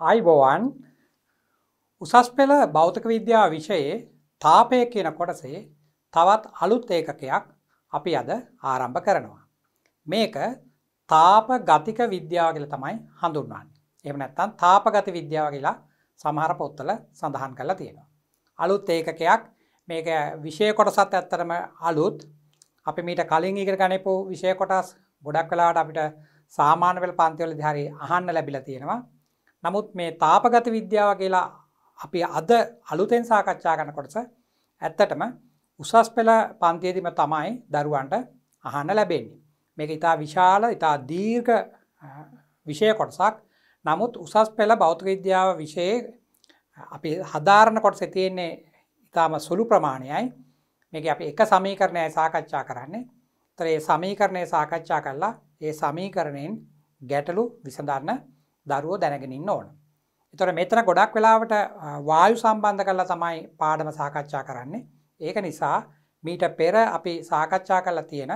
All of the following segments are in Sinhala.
අයිබෝවන් උසස් පෙළ භෞතක විද්‍යා විෂයේ තාපය කියන කොටසේ තවත් අලුත් ඒකකයක් අපි අද ආරම්භ කරනවා. මේක තාප ගතික විද්‍යාව කියල තමයි හඳුන්වන්න. එම නැත්තන් තාපගති විද්‍යාව කියලා සමහර පොත්තල සඳහන් කරලා තියෙනවා. අලුත් ඒකකයක් මේක විෂය කොටසත් ඇත්තරම අලුත් අපි මීට කලින් ඉගර ගණපු විෂය කොටස් ගොඩක් කලාට අපිට සාමානවල පන්තිවල දිහරි අහන්න ලැබිල තියෙනවා නමුත් මේ තාපගත විද්‍යාව කියලා අපි අද අලුතෙන් සාකච්ඡා කරන කොටස ඇත්තටම උසස් පෙළ පන්තියේදීම තමයි දරුවන්ට අහන්න ලැබෙන්නේ. මේක ඉතා විශාල ඉතා දීර්ඝ විෂය කොටසක් නමුත් උසස් පෙළ භෞතික විද්‍යාව විෂයේ අපි හදාරණ කොටසේ තියෙන්නේ ඉතාම සුළු ප්‍රමාණයයි මේක අපි එක සමීකරණය සාකච්ඡා කරන්නේ. තර ඒ සමීකරණය සාකච්ඡා කරලා ඒ සමීකරණයෙන් ගැටලු විසඳන්න දරුවෝ දැනගෙන ඉන්න ඕන. එතොට මෙතන ගොඩක් වෙලාවට වායු සම්බන්ධ කරලා තමයි පාඩම සාකච්ඡා කරන්නේ. ඒක නිසා මීට පෙර අපි සාකච්ඡා කරලා තියෙන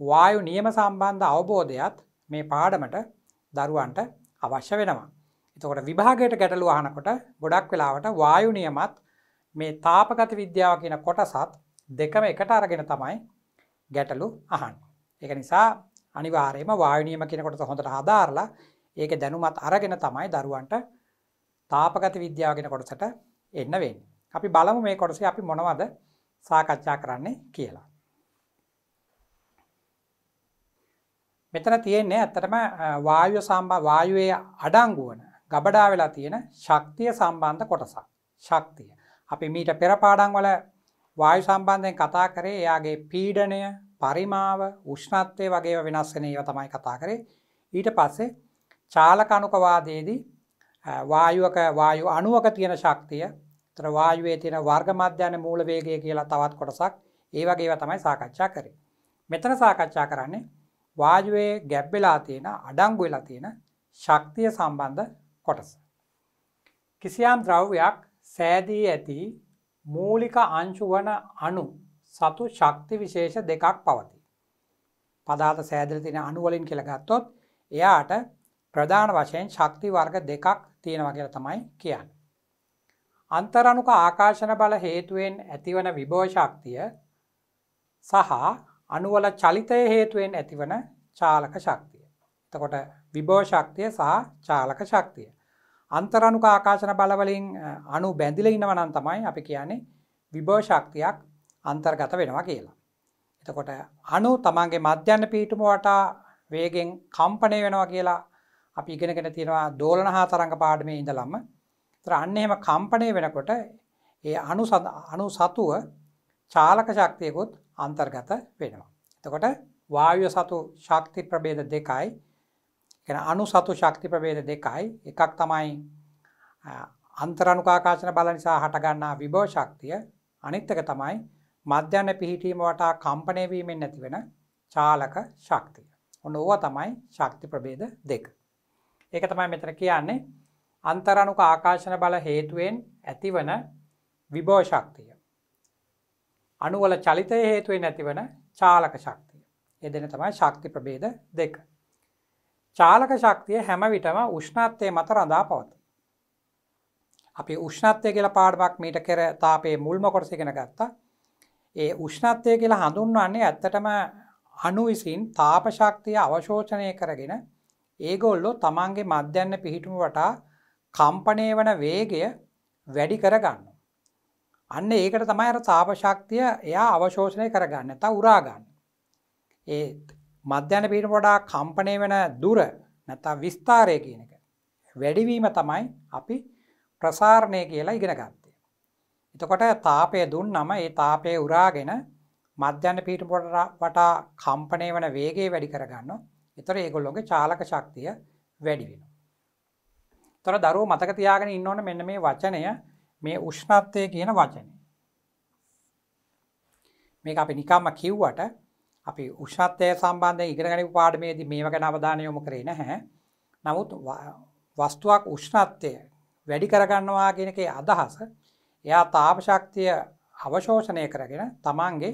වායු නියම සම්බන්ධ අවබෝධයත් මේ පාඩමට දරුවන්ට අවශ්‍ය වෙනවා. එතකොට විභාගයට ගැටලු අහනකොට ගොඩක් වෙලාවට වායු නියමත් මේ තාපගත විද්‍යාව කියන කොටසත් දෙකම එකට අරගෙන තමයි ගැටලු අහන්. එක නිසා අනිවාරයම වායනීයම කෙනකොට හොඳට හදාරලා ඒක දැනුමත් අරගෙන තමයි දරුවන්ට තාපගත විද්‍යාවගෙන කොටසට එන්න වෙන්. අපි බලමු මේ කොටසේ අපි මොනවද සාකච්ඡා කරන්නේ කියලා. මෙතන තියෙන්නේ ඇත්තටම වායුව සම්බා වායුවේ අඩංගුවන ගබඩා වෙලා තියෙන ශක්තිය සම්බන්ධ කොටසක්. ශක්තිය. අපි මීට පෙර පාඩම් වල වායු සම්බන්ධයෙන් කතා කරේ එයාගේ පීඩනය, පරිමාව, උෂ්ණත්වය වගේ වෙනස් වෙන ඒවා තමයි කතා කරේ. ඊට පස්සේ චාලක අනුකවාදයේදී වායුවක වායු අණුවක තියෙන ශක්තිය, තර වායුවේ තියෙන වර්ග මධ්‍යන මූල වේගය කියලා තවත් කොටසක් ඒ වගේ ඒවා තමයි සාකච්ඡා කරේ. මෙතන සාකච්ඡා කරන්නේ වායුවේ ගැබ් වෙලා තියෙන අඩංගු වෙලා තියෙන ශක්තිය සම්බන්ධ කොටස. කිසියම් ද්‍රව්‍යයක් සෑදී ඇති මූලික අංශු වන අණු සතු ශක්ති විශේෂ දෙකක් පවති. පදාත සෑදල තින අනුවලින් කියලගත්තොත් එයාට ප්‍රධාන වශයෙන් ශක්ති වර්ග දෙකක් තියෙනවා කියල තමයි කියන්න. අන්තරණුක ආකාශන බල හේතුවෙන් ඇතිවන විභෝ ශක්තිය සහ අනුවල චලිතය හේතුවෙන් ඇතිවන චාලක ශක්තිය. එතකොට විභෝ ශක්තිය සහ චාලක ශක්තිය. අන්තරණුක ආකාශන බලවලින් අනු බැඳිල ඉන්නවනන් තමයි අපි කියන්නේ විභෝ ශක්තියක් අන්තර්ගත වෙනවා කියලා. එතකොට අනු තමන්ගේ මධ්‍යන්න පීටුම වටා වේගෙන් කම්පනය වෙනවා කියලා අපි ඉගෙනගෙන තියෙනවා දෝලන හා තරඟ පාඩමේ ඉඳලම්ම තර අන්න එහෙම කම්පනය වෙනකොට ඒ අනු අනු සතුව චාලක ශක්තියකුත් අන්තර්ගත වෙනවා. එතකොට වායුව සතු ශක්ති ප්‍රබේද දෙකයි අනු සතු ශක්ති ප්‍රබේද දෙකයි එකක් තමයි අන්තරනුකාකාශන බල නිසා හටගන්නා විභෝ ශක්තිය අනිත්තක තමයි මධ්‍යන්න පිහිටීම වටා කම්පනයවීමෙන් නැතිවෙන චාලක ශක්තිය. ඔන්න ඕව තමයි ශක්ති ප්‍රබේද දෙක. ඒක තමයි මෙතන කියන්නේ අන්තරණුක ආකාශන බල හේතුවෙන් ඇතිවන විභෝ ශක්තිය. අනුවල චලිතය හේතුවෙන් ඇතිවන චාලක ශක්තිය. එදෙන තමයි ශක්ති ප්‍රබේද දෙක. චාලක ශක්තිය හැම විටම උෂ්ණත්වය මත රඳා පවති. අපි උෂ්ණත්වය කියල පාඩමක් මීට කෙර තාපේ මුල්ම කොටසිගෙන ගත්තා ඒ උෂ්ණත්වය කියලා හඳුන්වන්නේ ඇත්තටම අනු විසින් තාපශක්තිය අවශෝෂණය කරගෙන ඒගොල්ලො තමන්ගේ මධ්‍යන්න පිහිටුම වටා කම්පනය වන වේගය වැඩි කරගන්න. අන්න ඒකට තමයි අර තාපශක්තිය එයා අවශෝෂණය කරගන්න ත උරාගන්න. ඒ මධ්‍යන පිට වඩා කම්පනය වෙන දුර නැතා විස්ථාරය කියන එක. වැඩිවීම තමයි අපි ප්‍රසාරණය කියලා ඉගෙන ගත්තේ. එතකොට තාපය දුන් නම ඒ තාපය උරාගෙන මධ්‍යන්න පීට පොට වටා කම්පනය වන වේගේ වැඩි කරගන්න එතර ඒගොල්ලොගේ චාලක ශක්තිය වැඩි වෙන. තොර දරුව මතක තියාගෙන ඉන්නවන මෙන්න මේ වචනය මේ උෂ්ණත්වය කියන වචනය. මේක අපි නිකම්ම කිව්වට අපි උෂ්ණත්වය සම්බන්ධය ඉගෙනගනිපු පාඩමේදී මේව ගැන අවධානය යොමු කරේ නැහැ. නමුත් වස්තුවක් උෂ්ණත්වය වැඩි කරගන්නවා කියන එකේ අදහස එයා තාප ශක්තිය අවශෝෂණය කරගෙන තමන්ගේ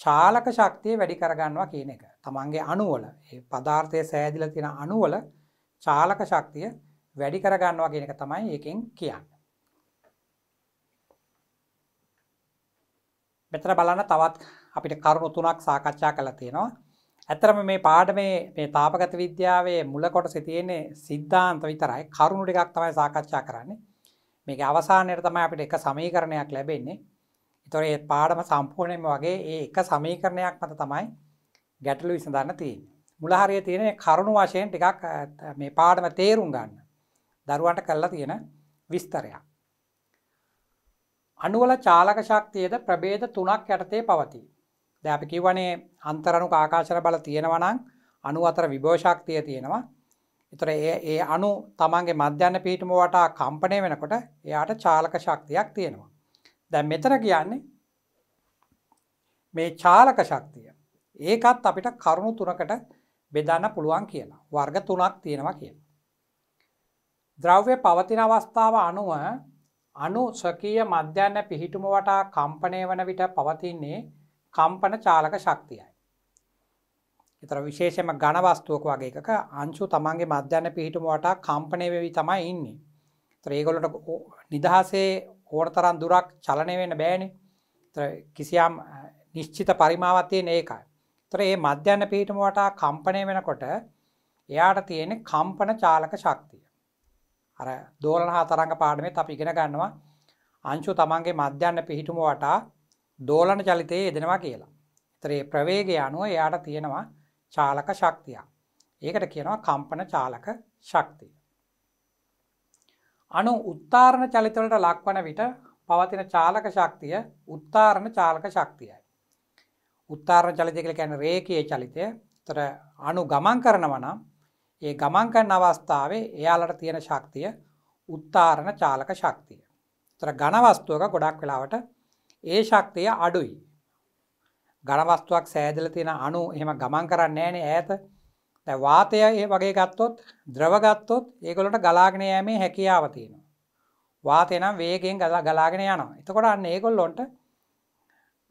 චාලක ශක්තිය වැඩි කරගන්නවා කියන එක. තමන්ගේ අණුවල ඒ පදාර්ථය සෑදිලා තියෙන අණුවල චාලක ශක්තිය වැඩි කරගන්නවා කියන එක තමයි ඒකෙන් කියන්නේ. මෙතන බලන්න තවත් අපිට කරුණු තුනක් සාකච්ඡා කරලා තියෙනවා. ඇත්තරම මේ පාඩමේ මේ තාපගත විද්‍යාවේ මුල කොටසේ තියෙන්නේ සිද්ධාන්ත විතරයි. කරුණු ටිකක් තමයි සාකච්ඡා කරන්නේ. මේකේ අවසානයේ තමයි අපිට එක සමීකරණයක් ලැබෙන්නේ. ඒතොර මේ පාඩම සම්පූර්ණයෙන්ම වගේ ඒ එක සමීකරණයක් මත තමයි ගැටලු විසඳන්න තියෙන්නේ. මුල හරිය තියෙන කරුණු වශයෙන් ටිකක් මේ පාඩම තේරුම් ගන්න. දරුවන්ට කරලා තියෙන විස්තරයක්. අණුවල චාලක ශක්තියද ප්‍රභේද තුනක් යටතේ පවතී. දැන් අපි කියවනේ අන්තරණුක ආකාශන බල තියෙනවා නම් අණු අතර විභව ශක්තිය තියෙනවා. ඒතර ඒ ඒ අණු තමන්ගේ මධ්‍යන්න පීඨම වටා කම්පණය වෙනකොට එයාට චාලක ශක්තියක් තියෙනවා. දැන් මෙතන කියන්නේ මේ චාලක ශක්තිය. ඒකත් අපිට කරුණු තුනකට බෙදන්න පුළුවන් කියලා. වර්ග තුනක් තියෙනවා කියලා. ද්‍රව්‍ය පවතින අවස්ථාව අනුව අණු ස්වකීය මධ්‍යන්න පිහිටුම වටා කම්පණය වන විට පවතින්නේ කම්පන චාලක ශක්තියයි. එතර විශේෂම ඝන වස්තුවක වගේ එකක අංශු තමන්ගේ මධ්‍යන්න පිහිටුම වටා කම්පණය වෙවි තමයි ඉන්නේ. ඒතර ඒගොල්ලන්ට නිදහසේ ඕනතරම් දුරක් චලනය වෙන්න බෑනේ. ඒතර කිසියම් නිශ්චිත පරිමාවක් තියෙන ඒකයි. ඒතර මේ මධ්‍යන්න පිහිටුම වටා කම්පණය වෙනකොට එයාට තියෙන්නේ කම්පන චාලක ශක්තිය. අර දෝලන හා තරංග පාඩමෙත් අපි ඉගෙන ගන්නවා අංශු තමන්ගේ මධ්‍යන්න පිහිටුම වටා දෝලන චලිතයේ යෙදෙනවා කියලා. ඒතර මේ ප්‍රවේගය අනුව එයාට තියෙනවා චාලක ශක්තියක්. ඒකට කියනවා කම්පන චාලක ශක්තිය. අණු උත්තාරණ චලිතවලට ලක්වන විට පවතින චාලක ශක්තිය උත්තාරණ චාලක ශක්තියයි. උත්තාරණ චලිතය කියලා කියන්නේ රේඛීය චලිතය. ඒතර අණු ගමන් කරනවා නම් ඒ ගමන් කරන අවස්ථාවේ එයාලට තියෙන ශක්තිය උත්තාරණ චාලක ශක්තිය. ඒතර ඝන වස්තුවක ගොඩක් වෙලාවට ඒ ශක්තිය අඩුයි. ඝන වස්තුවක් සෑදලා තියෙන අණු එහෙම ගමන් කරන්නේ නැහනේ ඈත. දැන් වාතය ඒ වගේ ගත්තොත් ද්‍රව ගත්තොත් ඒගොල්ලන්ට ගලාගෙන යෑමේ හැකියාව තියෙනවා. වාතය නම් වේගයෙන් ගලාගෙන යනවා. එතකොට අන්න ඒගොල්ලොන්ට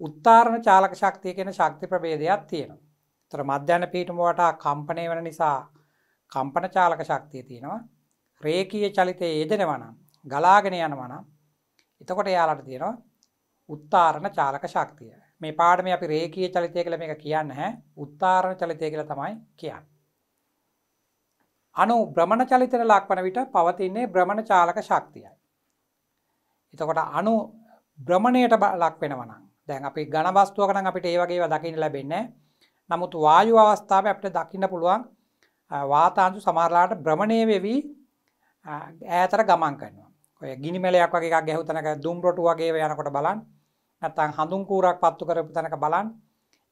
උත්තාරණ චාලක ශක්තිය කියන ශක්ති ප්‍රභේදයක් තියෙනවා. ඒතර මධ්‍යන පීඨම වටා කම්පණය වෙන නිසා කම්පන චාලක ශක්තිය තියෙනවා. රේඛීය චලිතයේ යෙදෙනවා නම් ගලාගෙන යනවා නම් එතකොට එයාලට තියෙනවා උත්තාරණ චාලක ශක්තිය. මේ පාඩමේ අපි රේඛීය චලිතය කියලා මේක කියන්නේ නැහැ. උත්තාරණ චලිතය කියලා තමයි කියන්නේ. අණු භ්‍රමණ චලිතයට ලක්වන විට පවතින්නේ භ්‍රමණ චාලක ශක්තියයි. එතකොට අණු භ්‍රමණයට ලක් වෙනවා නම් දැන් අපි ඝන වස්තුවක නම් අපිට ඒ වගේ ඒවා දකින්න ලැබෙන්නේ නමුත් වායු අවස්ථාවේ අපිට දකින්න පුළුවන් වාතාංශු සමහරලාට භ්‍රමණය වෙවි ඈතට ගමන් කරනවා. ඔය ගිනි මෙලයක් වගේ එකක් ගැහුව තැනක දුම් රොටු වගේ යනකොට බලන්න. නැත්නම් හඳුන් කූරක් පත්තු කරපු තැනක බලන්න.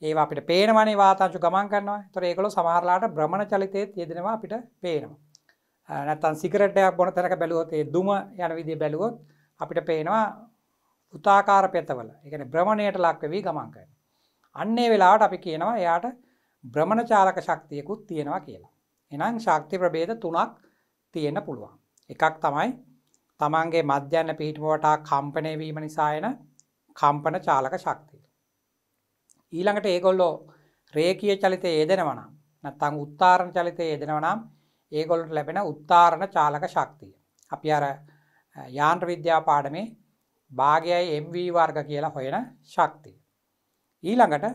ඒවා අපිට පේනවනේ වාතාංශු ගමන් කරනවා. ඒතර ඒගොල්ලෝ සමහරලාට භ්‍රමණ චලිතයේත් යෙදෙනවා අපිට පේනවා. නැත්නම් සිගරට් එකක් බොන තැනක බැලුවොත් ඒ දුම යන විදිය බැලුවොත් අපිට පේනවා පුතාකාර පෙතවල. ඒ කියන්නේ භ්‍රමණයට ලක් වෙවි ගමන් කරනවා. අන්නේ වෙලාවට අපි කියනවා එයාට භ්‍රමණ චාලක ශක්තියකුත් තියෙනවා කියලා. එහෙනම් ශක්ති ප්‍රභේද තුනක් තියෙන්න පුළුවන්. එකක් තමයි තමන්ගේ මධ්‍යන්න පිහිටුම වටා කම්පණය වීම නිසා එන කම්පන චාලක ශක්තිය. ඊළඟට ඒගොල්ලෝ රේඛීය චලිතයේ යෙදෙනවා නම් නැත්නම් උත්තාරණ චලිතයේ යෙදෙනවා නම් ඒගොල්ලන්ට ලැබෙන උත්තාරණ චාලක ශක්තිය. අපි අර යාන්ත්‍ර විද්‍යා පාඩමේ භාගයයි MV වර්ග කියලා හොයන ශක්තිය. ඊළඟට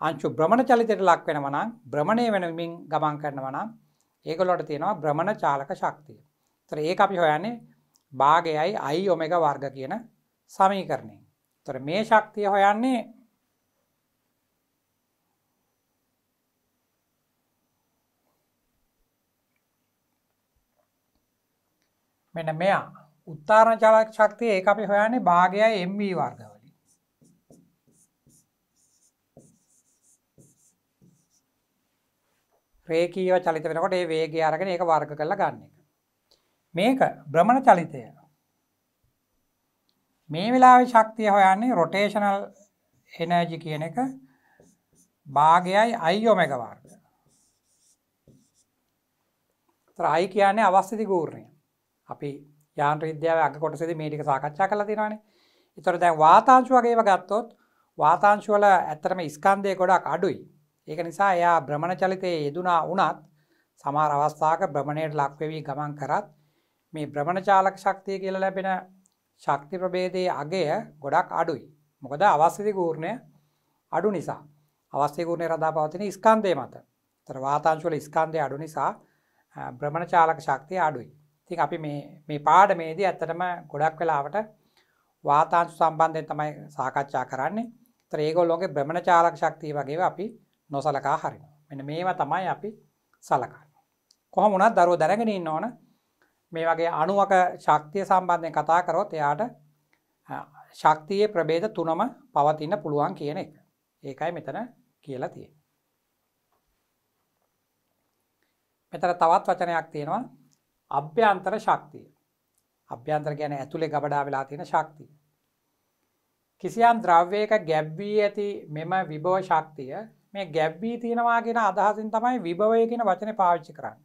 අංශු භ්‍රමණ චලිතයට ලක් වෙනවා නම් භ්‍රමණය වෙනමින් ගමන් කරනවා නම් ඒගොල්ලන්ට තියෙනවා භ්‍රමණ චාලක ශක්තිය. ඒතර ඒක අපි හොයන්නේ භාගයයි I ඔමෙගා වර්ග කියන සමීකරණයෙන්. ඒතර මේ ශක්තිය හොයන්නේ මෙන්න මෙයා උත්තාරණ චාලක ශක්තිය ඒක අපි හොයන්නේ භාගයයි MV වර්ග වලින්. රේඛීයව චලිත වෙනකොට ඒ වේගය අරගෙන ඒක වර්ග කරලා ගන්න එක. මේක භ්‍රමණ චලිතය. මේ වෙලාවේ ශක්තිය හොයන්නේ රොටේෂනල් එනර්ජි කියන එක භාගයයි I ඔමෙගා වර්ග. ඒතර I කියන්නේ අවස්ථිති ගූර්ණය. අපි යාන්ත්‍ර විද්‍යාවේ අග කොටසේදී මේ ටික සාකච්ඡා කරලා තියෙනවානේ. ඒතර දැන් වාතාංශ වගේ ඒවා ගත්තොත් වාතාංශ වල ඇත්තටම ස්කන්ධය ගොඩක් අඩුයි. ඒක නිසා එයා භ්‍රමණ චලිතයේ යෙදුනා වුණත් සමහර අවස්ථාවක භ්‍රමණයට ලක් වෙවි ගමන් කරත් මේ භ්‍රමණචාලක ශක්තිය කියලා ලැබෙන ශක්ති ප්‍රභේදයේ අගය ගොඩක් අඩුයි. මොකද අවස්ථිති කූර්ණය අඩු නිසා. අවස්ථිති කූර්ණය රඳා පවතින ස්කන්ධය මත. ඒතර වාතාංශ වල ස්කන්ධය අඩු නිසා භ්‍රමණචාලක ශක්තිය අඩුයි. ඉතින් අපි මේ මේ පාඩමේදී ඇත්තටම ගොඩක් වෙලාවට වාතාංශ සම්බන්ධයෙන් තමයි සාකච්ඡා කරන්නේ. ඒතර ඒගොල්ලෝගේ භ්‍රමණචාලක ශක්තිය වගේව අපි නොසලකා හරිනවා. මෙන්න මේවා තමයි අපි සලකන්නේ. කොහොම වුණත් දරුවෝ දැනගෙන ඉන්න ඕන මේ වගේ අණුවක ශක්තිය සම්බන්ධයෙන් කතා කරොත් එයාට ශක්තියේ ප්‍රභේද තුනම පවතින්න පුළුවන් කියන එක. ඒකයි මෙතන කියලා තියෙන්නේ. මෙතන තවත් වචනයක් තියෙනවා අභ්‍යන්තර ශක්තිය. අභ්‍යන්තර කියන්නේ ඇතුලේ ගබඩා වෙලා තියෙන ශක්තිය. කිසියම් ද්‍රව්‍යයක ගැබ් වී ඇති මෙම විභව ශක්තිය මේ ගැබ් වී තියෙනවා කියන අදහසින් තමයි විභවය කියන වචනේ පාවිච්චි කරන්නේ.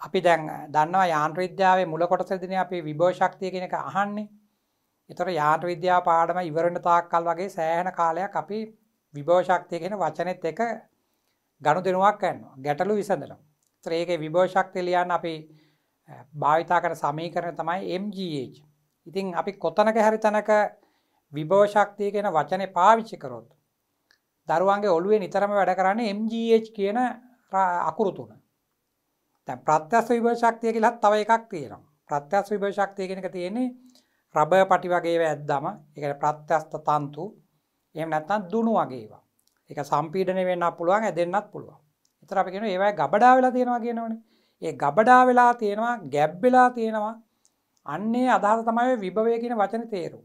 අපි දැන් දන්නවා යාන්ත්‍ර විද්‍යාවේ මුල කොටසේදී අපි විභව ශක්තිය කියන එක අහන්නේ. ඒතර යාන්ත්‍ර විද්‍යාව පාඩම ඉවර වෙන තාක්කල් වගේ සෑහෙන කාලයක් අපි විභව ශක්තිය කියන වචනේත් එක ගනුදෙනුවක් කරනවා. ගැටලු විසඳනවා. ඒතර ඒකේ විභව ශක්තිය ලියන්න අපි භාවිතා කරන සමීකරණ තමයි MGH. ඉතින් අපි කොතනක හරි තැනක විභව ශක්තිය කියන වචනේ පාවිච්චි කරොත් දරුවන්ගේ ඔළුවේ නිතරම වැඩ කරන්නේ MGH කියන අකුරු තුන. දැන් ප්‍රත්‍යක්ෂ විභව ශක්තිය කියලා තව එකක් තියෙනවා. ප්‍රත්‍යක්ෂ විභව ශක්තිය කියන එක තියෙන්නේ රබර් පටි වගේ ඒවා ඇද්දම ඒ කියන්නේ ප්‍රත්‍යක්ෂ තන්තු එහෙම නැත්නම් දුණු වගේ ඒවා. ඒක සම්පීඩනය වෙන්නත් පුළුවන් ඇදෙන්නත් පුළුවන්. ඒතර අපි කියනවා ඒවයි ගබඩා වෙලා තියෙනවා කියනවනේ. ඒ ගබඩා වෙලා තියෙනවා ගැබ් වෙලා තියෙනවා. අන්නේ අදහස තමයි විභවය කියන වචනේ තේරුම.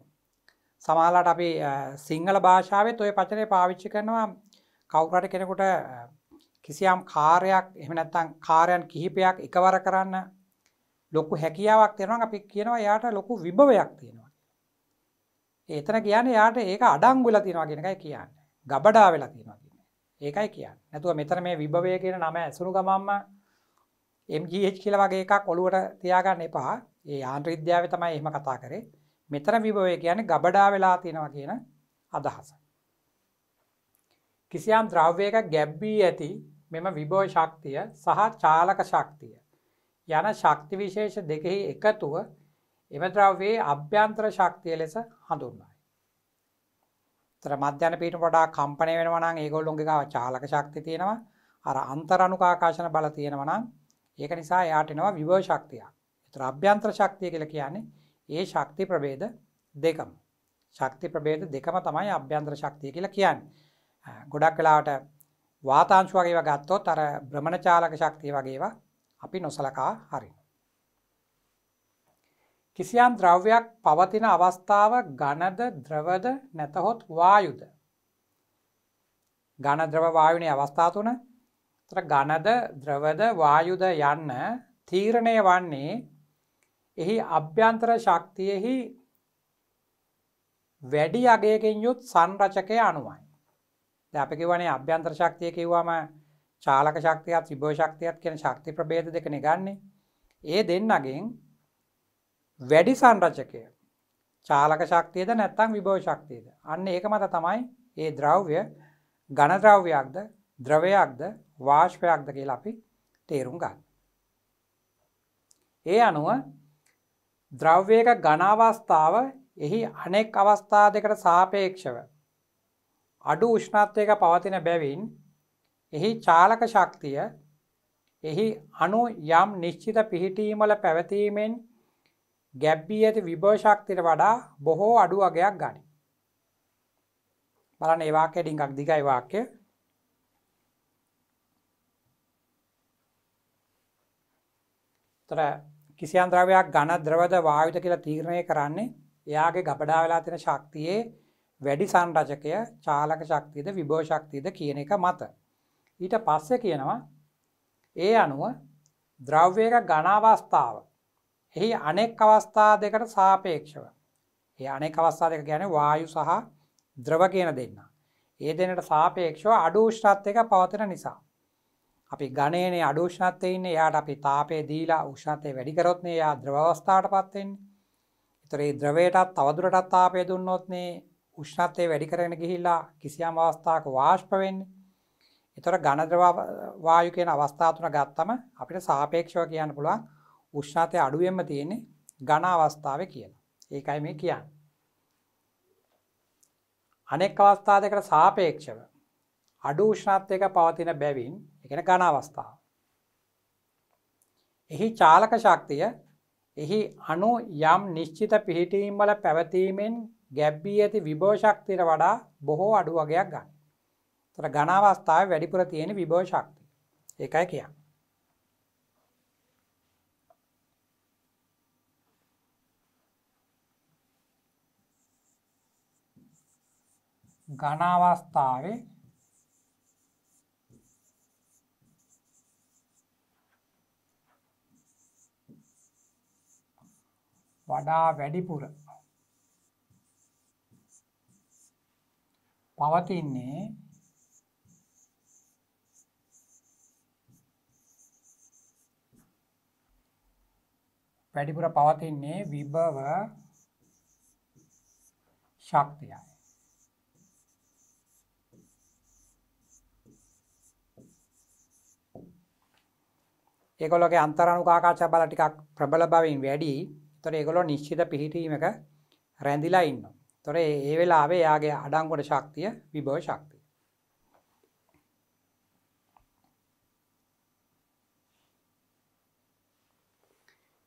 සමහරවිට අපි සිංහල භාෂාවෙත් ওই වචනේ පාවිච්චි කරනවා කවුරු හරි කෙනෙකුට කිසියම් කාර්යයක් එහෙම නැත්නම් කාර්යයන් කිහිපයක් එකවර කරන්න ලොකු හැකියාවක් තියෙනවා අපි කියනවා එයාට ලොකු විභවයක් තියෙනවා. ඒ එතන කියන්නේ එයාට ඒක අඩංගු වෙලා තියෙනවා කියන එකයි කියන්නේ. ගබඩා වෙලා තියෙනවා කියන්නේ. ඒකයි කියන්නේ. නැතුව මෙතන මේ විභවය කියන නම ඇසුණු ගමන්ම MGH කියලා වගේ එකක් ඔලුවට තියාගන්න එපා. ඒ යාන්ත්‍ර විද්‍යාවේ තමයි එහෙම කතා කරේ. මෙතන විභවය කියන්නේ ගබඩා වෙලා තියෙනවා කියන අදහස. කිසියම් ද්‍රව්‍යයක ගැබ්බී ඇති මෙම විභව ශක්තිය සහ චාලක ශක්තිය යන ශක්ති විශේෂ දෙකෙහි එකතුව එම ද්‍රව්‍යයේ අභ්‍යන්තර ශක්තිය ලෙස හඳුන්වයි. තර මධ්‍යන පීට වඩා කම්පනය වෙනවා නම් ඒගොල්ලොන්ගේ ගාව චාලක ශක්තිය තියෙනවා. අර අන්තරණුකාකාශන බල තියෙනවා නම් ඒක නිසා එයාට එනවා විභව ශක්තියක්. ඒතර අභ්‍යන්තර ශක්තිය කියලා කියන්නේ ඒ ශක්ති ප්‍රභේද දෙකම. ශක්ති ප්‍රභේද දෙකම තමයි අභ්‍යන්තර ශක්තිය කියලා කියන්නේ. ගොඩක් වෙලාවට වාතාංශ වගේ ඒවා ගත්තොත් අර භ්‍රමණ චාලක ශක්තිය වගේ ඒවා අපි නොසලකා හරිනවා. කිසියම් ද්‍රව්‍යයක් පවතින අවස්ථාව ඝනද ද්‍රවද නැතහොත් වායුද. ඝන ද්‍රව වායුනේ අවස්ථා තුන. ତර ඝනද ද්‍රවද වායුද යන්න තීරණය වන්නේ එහි අභ්‍යන්තර ශක්තියෙහි වැඩි අගයකින් යුත් සංරචකය අනුවයි. දැන් අපි කියවනේ අභ්‍යන්තර ශක්තිය කිව්වම චාලක ශක්තියත් විභව ශක්තියත් කියන ශක්ති ප්‍රභේද දෙකනේ ගන්නෙ. ඒ දෙන්නගෙන් වැඩි සංරචකය චාලක ශක්තියද නැත්නම් විභව ශක්තියද? අන්න ඒක මත තමයි මේ ද්‍රව්‍ය ඝන ද්‍රව්‍යයක්ද ද්‍රවයක්ද වාෂ්පයක්ද කියලා අපි තේරුම් ගන්න. ඒ අනුව ද්‍රව්‍යයක ඝන අවස්ථාව එහි අනෙක් අවස්ථා දෙකට සාපේක්ෂව අඩු උෂ්ණත්වයක පවතින බැවින් එහි චාලක ශක්තිය එහි අණු යම් නිශ්චිත පිහිටීමල පැවතීමෙන් ගැබ්බී ඇති විභව ශක්තියට වඩා බොහෝ අඩු වගයක් ගනී. බලන්න ඒ වාක්‍යය ටිකක් දිගයි වාක්‍යය. තර කිසියම් ද්‍රවයක් ඝන ද්‍රවද වායුද කියලා තීරණය කරන්නේ එයාගේ ගබඩා වෙලා තියෙන ශක්තියේ වැඩි සංරචකය චාලක ශක්තියද විභව ශක්තියද කියන එක මත. ඊට පස්සේ කියනවා ඒ අනුව ද්‍රව්‍යයක ඝන අවස්ථාව එහි අනෙක් අවස්ථා දෙකට සාපේක්ෂව. ඒ අනෙක් අවස්ථා දෙක කියන්නේ වායු සහ ද්‍රව කියන දෙන්න. ඒ දෙන්නට සාපේක්ෂව අඩු උෂ්ණත්වයක පවතින නිසා. අපි ඝනේනේ අඩු උෂ්ණත්වයේ ඉන්නේ. එයාට අපි තාපය දීලා උෂ්ණත්වය වැඩි කරොත් නේ එයා ද්‍රව අවස්ථාවටපත් වෙන්නේ. ඒතර ඒ ද්‍රවයටත් තවදුරටත් තාපය දුන්නොත් නේ උෂ්ණත්වය වැඩි කරගෙන ගිහිල්ලා කිසියම් අවස්ථාවක වාෂ්ප වෙන්නේ. ඒතර ඝන ද්‍රව වායු කියන අවස්ථා තුන ගත්තම අපිට සාපේක්ෂව කියන්න පුළුවන් උෂ්ණත්වය අඩුවෙන්ම තියෙන්නේ ඝන අවස්ථාවේ කියලා. ඒකයි මේ කියන්නේ. අනෙක් අවස්ථා දෙකට සාපේක්ෂව අඩු උෂ්ණත්වයක පවතින බැවින් ඒ කියන්නේ ඝන අවස්ථාව. එහි චාලක ශක්තිය එහි අණු යම් නිශ්චිත පිහිටීම් වල පැවතීමෙන් ගැබ්බී ඇති විභව ශක්තියට වඩා බොහෝ අඩු වගයක් ගන්න. ඒතර ඝන අවස්ථාවේ වැඩිපුර තියෙන විභව ශක්තිය. ඒකයි කියන්නේ. ඝන අවස්ථාවේ වඩා වැඩිපුර පවතින්නේ වැඩිපුර පවතින්නේ විභව ශක්තියයි. ඒගොල්ලෝගේ අන්තරානුකාකාශ බල ටිකක් ප්‍රබල බවින් වැඩි. ඒතර ඒගොල්ලෝ නිශ්චිත පිහිටීමක රැඳිලා ඉන්නවා. ඒතර ඒ වෙලාවේ යාගේ අඩංගුවට ශක්තිය විභව ශක්තිය.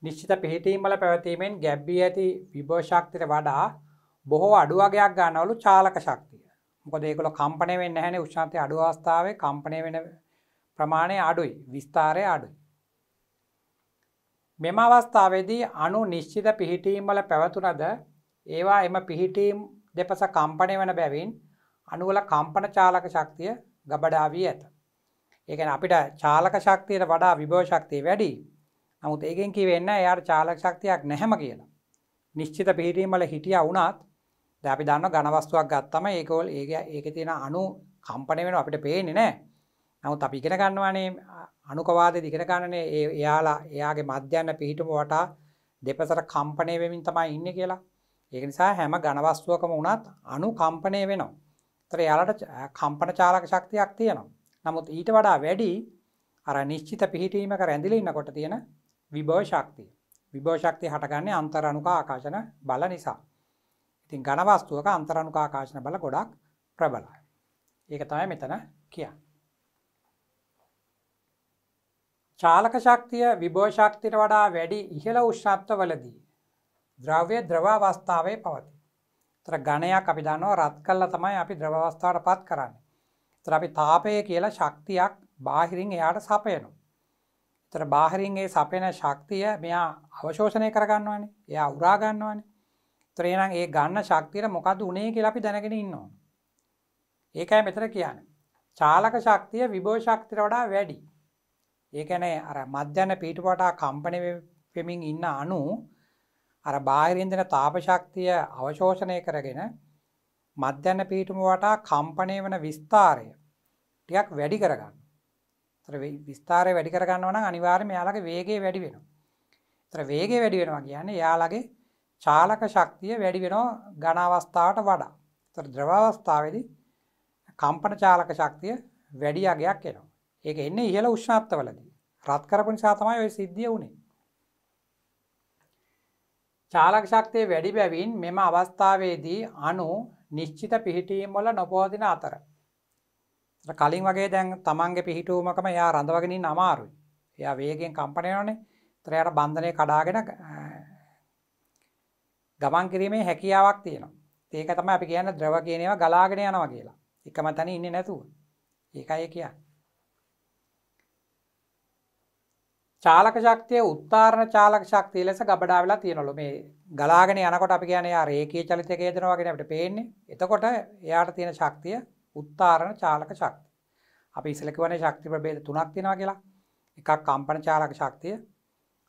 නිශ්චිත පිහිටීම් වල පැවතීමෙන් ගැබ්බී ඇති විභව ශක්තියට වඩා බොහෝ අඩු වගයක් ගන්නවලු චාලක ශක්තිය. මොකද ඒගොල්ලෝ කම්පණය වෙන්නේ නැහැනේ උෂ්ණත්වය අඩු අවස්ථාවේ කම්පණය වෙන ප්‍රමාණය අඩුයි, විස්තාරය අඩුයි. මෙම අවස්ථාවේදී අණු නිශ්චිත පිහිටීම් වල පැවතුනද ඒවා එම පිහිටීම් දෙපස කම්පණය වන බැවින් අණුවල කම්පන චාලක ශක්තිය ගබඩා වී ඇත. ඒ කියන්නේ අපිට චාලක ශක්තියට වඩා විභව ශක්තිය වැඩි. නමුත් ඒකෙන් කියෙන්නේ නැහැ එයාට චාලක ශක්තියක් නැහැම කියලා. නිශ්චිත පිහිටීම් වල හිටියා වුණත් දැන් අපි දන්නවා ඝන වස්තුවක් ගත්තම ඒකවල ඒකේ තියෙන අණු කම්පණය වෙනවා අපිට පේන්නේ නැහැ. නමුත් අපි ඉගෙන ගන්නවානේ අනුකවාදෙ ඉගෙන ගන්නනේ එයාලා එයාගේ මධ්‍යන්න පිහිටම වටා දෙපසට කම්පණය වෙමින් තමයි ඉන්නේ කියලා. ඒක නිසා හැම ඝන වස්තුවකම වුණත් අණු කම්පණය වෙනවා. ඒතර එයාලට කම්පන චාලක ශක්තියක් තියෙනවා. නමුත් ඊට වඩා වැඩි අර නිශ්චිත පිහිටීමක රැඳිලා ඉන්නකොට තියෙන විභව ශක්තිය. විභව ශක්තිය හටගන්නේ අන්තරාණුක ආකාශන බල නිසා. ඉතින් ඝන වස්තුවක අන්තරාණුක ආකාශන බල ගොඩක් ප්‍රබලයි. ඒක තමයි මෙතන කියන්නේ. චාලක ශක්තිය විභව ශක්තියට වඩා වැඩි ඉහළ උෂ්ණත්වවලදී ද්‍රව්‍ය ද්‍රව අවස්ථාවේ පවතී. ඒතර ඝණයක් අපි දන්නවා රත් කළා තමයි අපි ද්‍රව අවස්ථාවට පත් කරන්නේ. ඒතර අපි තාපය කියලා ශක්තියක් බාහිරින් එයාට සපයනවා. ඒතර බාහිරින් ඒ සපයන ශක්තිය මෙයා අවශෝෂණය කරගන්නවානේ. එයා උරා ගන්නවානේ. ඒතර එහෙනම් ඒ ගන්න ශක්තියට මොකද්ද උනේ කියලා අපි දැනගෙන ඉන්න ඕන. ඒකයි මෙතන කියන්නේ. චාලක ශක්තිය විභව ශක්තියට වඩා වැඩි. ඒ කියන්නේ අර මධ්‍යන පීඨපටා කම්පණය වෙමින් ඉන්න අණු අර බාහිරින් දෙන තාප ශක්තිය අවශෝෂණය කරගෙන මධ්‍යන පීඨම වටා කම්පණය වෙන විස්තාරය ටිකක් වැඩි කරගන්න. ඒතර විස්තාරය වැඩි කරගන්නවා නම් අනිවාර්යයෙන්ම එයාලගේ වේගය වැඩි වෙනවා. ඒතර වේගය වැඩි වෙනවා කියන්නේ එයාලගේ චාලක ශක්තිය වැඩි වෙනවා ඝන අවස්ථාවට වඩා. ඒතර ද්‍රව අවස්ථාවේදී කම්පන චාලක ශක්තිය වැඩි යගයක් එනවා. ඒක එන්නේ ඉහළ උෂ්ණත්වවලදී. රත් කරපු නිසා තමයි ওই සිද්ධිය වුනේ. චාලක ශක්තිය වැඩි බැවින් මෙම අවස්ථාවේදී අණු නිශ්චිත පිහිටීම් වල නොපවතින අතර. කලින් වගේ දැන් තමන්ගේ පිහිටුවමකම එයා රඳවගෙන ඉන්න අමාරුයි. එයා වේගෙන් කම්පණය වෙනවනේ. ඒතර එයාට බන්ධනය කඩාගෙන ගමන් කිරීමේ හැකියාවක් තියෙනවා. ඒක තමයි අපි කියන්නේ ද්‍රව කියන ඒවා ගලාගෙන යනවා කියලා. එකම තැන ඉන්නේ නැතුව. ඒකයි කියන්නේ. චාලක ශක්තිය උත්තරණ චාලක ශක්තිය ලෙස ගබඩා වෙලා තියෙනවලු මේ ගලාගෙන යනකොට අපි කියන්නේ යා රේඛීය චලිතයක යෙදෙනවා වගේ අපිට පේන්නේ. එතකොට එයාට තියෙන ශක්තිය උත්තරණ චාලක ශක්තිය. අපි ඉස්සෙල්ලා කියවනේ ශක්ති ප්‍රභේද තුනක් තියෙනවා කියලා. එකක් කම්පන චාලක ශක්තිය,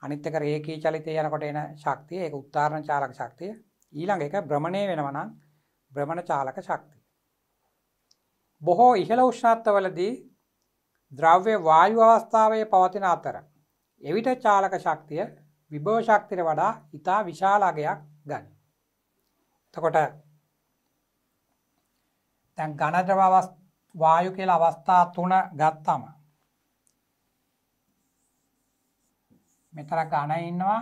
අනිත් එක රේඛීය චලිතය යනකොට එන ශක්තිය, ඒක උත්තරණ චාලක ශක්තිය. ඊළඟ එක භ්‍රමණය වෙනවා නම් භ්‍රමණ චාලක ශක්තිය. බොහෝ ඉහළ උෂ්ණත්වවලදී ද්‍රව්‍ය වායු අවස්ථාවේ පවතින අතර එවිට චාලක ශක්තිය විභව ශක්තියට වඩා ඉතා විශාල අගයක් ගන්න. එතකොට දැන් ඝන ද්‍රව වායු කියලා අවස්ථා තුන ගත්තම මෙතන ඝන ඉන්නවා.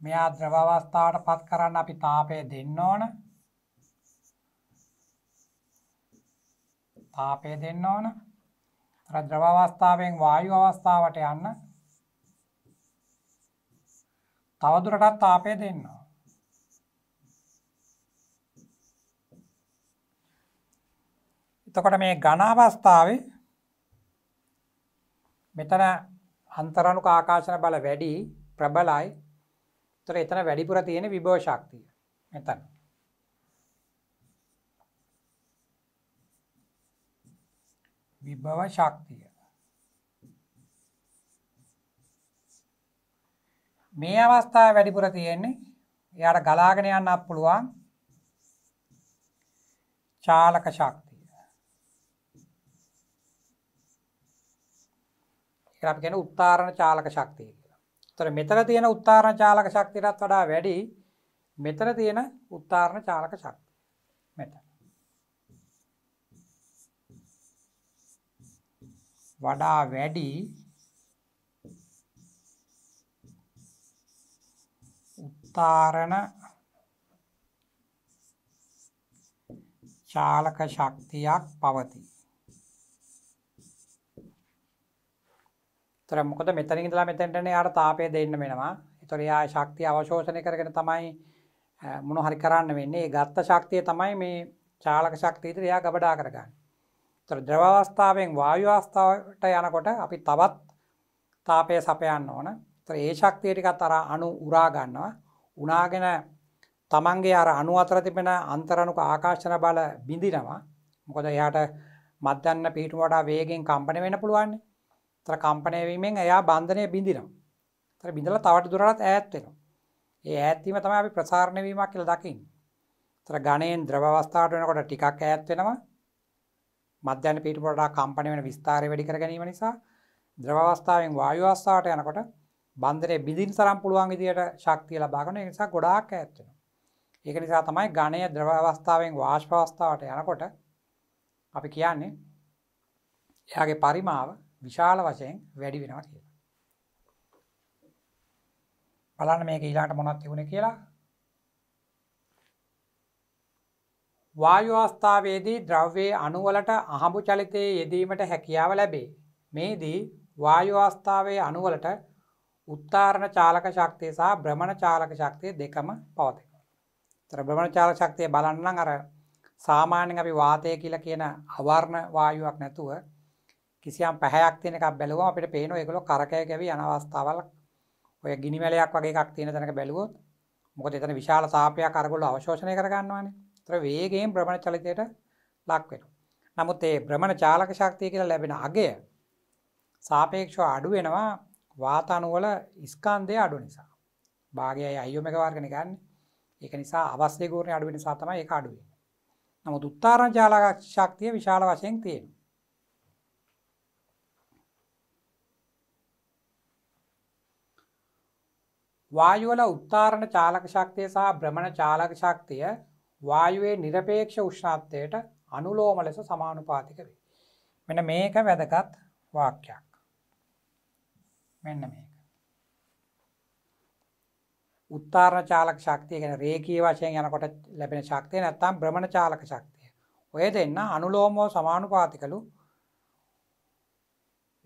මෙයා ද්‍රව අවස්ථාවට පත් කරන්න අපි තාපය දෙන්න ඕන. තාපය දෙන්න ඕන. අර ද්‍රව අවස්ථාවෙන් වායු අවස්ථාවට යන්න තවදුරටත් තාපය දෙන්න ඕන. එතකොට මේ ඝන අවස්ථාවේ මෙතන අන්තරණුක ආකාශන බල වැඩි ප්‍රබලයි. ඒතර එතන වැඩිපුර තියෙන විභව ශක්තිය. මෙතන. විභව ශක්තිය. මේ අවස්ථාවේ වැඩිපුර තියෙන්නේ එයාට ගලාගෙන යන්නත් පුළුවන් චාලක ශක්තිය. කියලා අපි කියන උත්තරණ චාලක ශක්තිය කියලා. ඒතර මෙතන තියෙන උත්තරණ චාලක ශක්තියටත් වඩා වැඩි මෙතන තියෙන උත්තරණ චාලක ශක්තිය. මෙතන. වඩා වැඩි උත්තරණ චාලක ශක්තියක් පවතී. ඒතර මොකද මෙතනින් ඉඳලා මෙතෙන්ටනේ යාට තාපය දෙන්න වෙනවා. ඒතර යා ශක්තිය අවශෝෂණය කරගෙන තමයි මොන හරි කරන්න වෙන්නේ. ඒ ගත්ත ශක්තිය තමයි මේ චාලක ශක්තිය විතර එයා ගබඩා කරගන්නේ. ඒතර ද්‍රව අවස්ථාවෙන් වායු අවස්ථාවට යනකොට අපි තවත් තාපය සපයන්න ඕන. ඒතර ඒ ශක්තිය ටිකත් අර අණු උරා ගන්නවා. උනාගෙන තමන්ගේ අර අණු අතර තිබෙන අන්තරණුක ආකර්ෂණ බල බිඳිනවා. මොකද එයාට මධ්‍යන්න පිහිටුම වඩා වේගෙන් කම්පන වෙන්න පුළුවන්. තර කම්පනය වීමෙන් එයා බන්ධනය බිඳිනවා. තර බිඳලා තවට දුරටත් ඈත් වෙනවා. ඒ ඈත් වීම තමයි අපි ප්‍රසාරණය වීමක් කියලා දකින්නේ. තර ඝණයෙන් ද්‍රව අවස්ථාවට වෙනකොට ටිකක් ඈත් වෙනවා. මධ්‍යන පීඨ වලට කම්පන වෙන විස්තරය වැඩි කර ගැනීම නිසා ද්‍රව අවස්ථාවෙන් වායු අවස්ථාවට යනකොට බන්ධනය බිඳින් තරම් පුළුවන් විදියට ශක්තිය ලබා ගන්න. ඒ නිසා ගොඩාක් ඈත් වෙනවා. ඒක නිසා තමයි ඝණය ද්‍රව අවස්ථාවෙන් වාෂ්ප අවස්ථාවට යනකොට අපි කියන්නේ එයාගේ පරිමාව විශාල වශයෙන් වැඩි වෙනවා කියලා. බලන්න මේක ඊළඟට මොනවද තිබුණේ කියලා. වායු අවස්ථාවේදී ද්‍රව්‍යයේ අණු වලට අහඹු චලිතයේ යෙදීමට හැකියාව ලැබේ. මේදී වායු අවස්ථාවේ අණු වලට උත්තරණ චාලක ශක්තිය සහ භ්‍රමණ චාලක ශක්තිය දෙකම පවතිනවා. ඒතර භ්‍රමණ චාලක ශක්තිය බලන්න නම් අර සාමාන්‍යයෙන් අපි වාතය කියලා කියන අවර්ණ වායුවක් නැතුව කිසියම් පැහැයක් තියෙන එකක් බැලුවම අපිට පේනවා ඒගොල්ලෝ කරකැව කැවි යන අවස්ථාවල් ඔය ගිනි මැලයක් වගේ එකක් තියෙන තැනක බැලුවොත් මොකද එතන විශාල තාපයක් අරගොල්ලෝ අවශෝෂණය කර ගන්නවානේ. ඒතර වේගයෙන් භ්‍රමණ චලිතයට ලක් වෙනවා. නමුත් ඒ භ්‍රමණ චාලක ශක්තිය කියලා ලැබෙන අගය සාපේක්ෂව අඩු වෙනවා වාත අණු වල ස්කන්ධය අඩු නිසා. භාගයයි අයෝමක වර්ගනේ ගන්න. ඒක නිසා අවශ්‍ය ගෝරණය අඩු වෙන නිසා තමයි ඒක අඩු වෙන්නේ. නමුත් උත්තරණ චාලක ශක්තිය විශාල වශයෙන් තියෙනවා. වායුවල උත්තාරණ චාලක ශක්තිය සහ භ්‍රමණ චාලක ශක්තිය වායුවේ නිරපේක්ෂ උෂ්ණත්වයට අනුලෝම ලෙස සමානුපාතික වේ. මෙන මේක වැදගත් වාක්‍යයක්. මෙන්න මේක. උත්තාරණ චාලක ශක්තිය ගැන රේකී වශයෙන් යනකොට ලැබෙන ශක්තිය නැත්තම් බ්‍රමණ චාලක ශක්තිය. ඔය දෙන්න අනුලෝමෝ සමානුපාතිකලු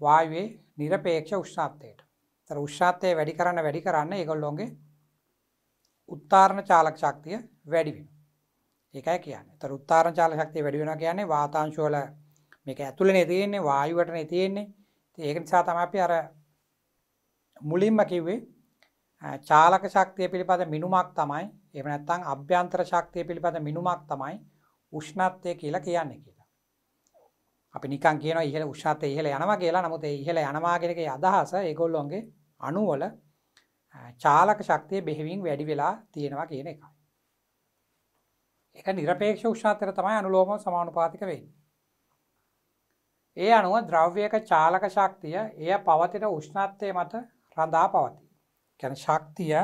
වායුවේ නිරපේක්ෂ උෂ්ණත්වයට. තර උෂ්ණත්වය වැඩි කරන්න වැඩි කරන්න ඒගොල්ලොන්ගේ උත්තාරණ චාලක ශක්තිය වැඩිවෙන. ඒකයි කියන්නේ. තර උත්තාරණ චාලක ශක්තිය වැඩි වෙනවා කියන්නේ වාතාංශ වල මේක ඇතුළේනේ තියෙන්නේ වායුවටනේ තියෙන්නේ. ඒක නිසා තමයි අපි අර මුලින්ම කිව්වේ චාලක ශක්තිය පිළිබඳ මිනුමක් තමයි එහෙම නැත්නම් අභ්‍යන්තර ශක්තිය පිළිබඳ මිනුමක් තමයි උෂ්ණත්වය කියලා කියන්නේ කියලා. අපි නිකන් කියනවා ඉහළ උෂ්ණත්වය ඉහළ යනවා කියලා. නමුත් ඒ ඉහළ යනවා කියන එකේ අදහස ඒගොල්ලොන්ගේ අණුවල චාලක ශක්තිය බෙහෙවින් වැඩි වෙලා තියෙනවා කියන එකයි. නිරපේක්ෂ උෂ්ණාතර තමයි අනුලෝම සමානුපාතික වෙන්න. ඒ අනුව ද්‍රව්‍යක චාලක ශක්තිය එය පවතින උෂ්ණත්වය මත රඳා පවති. කැන ශක්තිය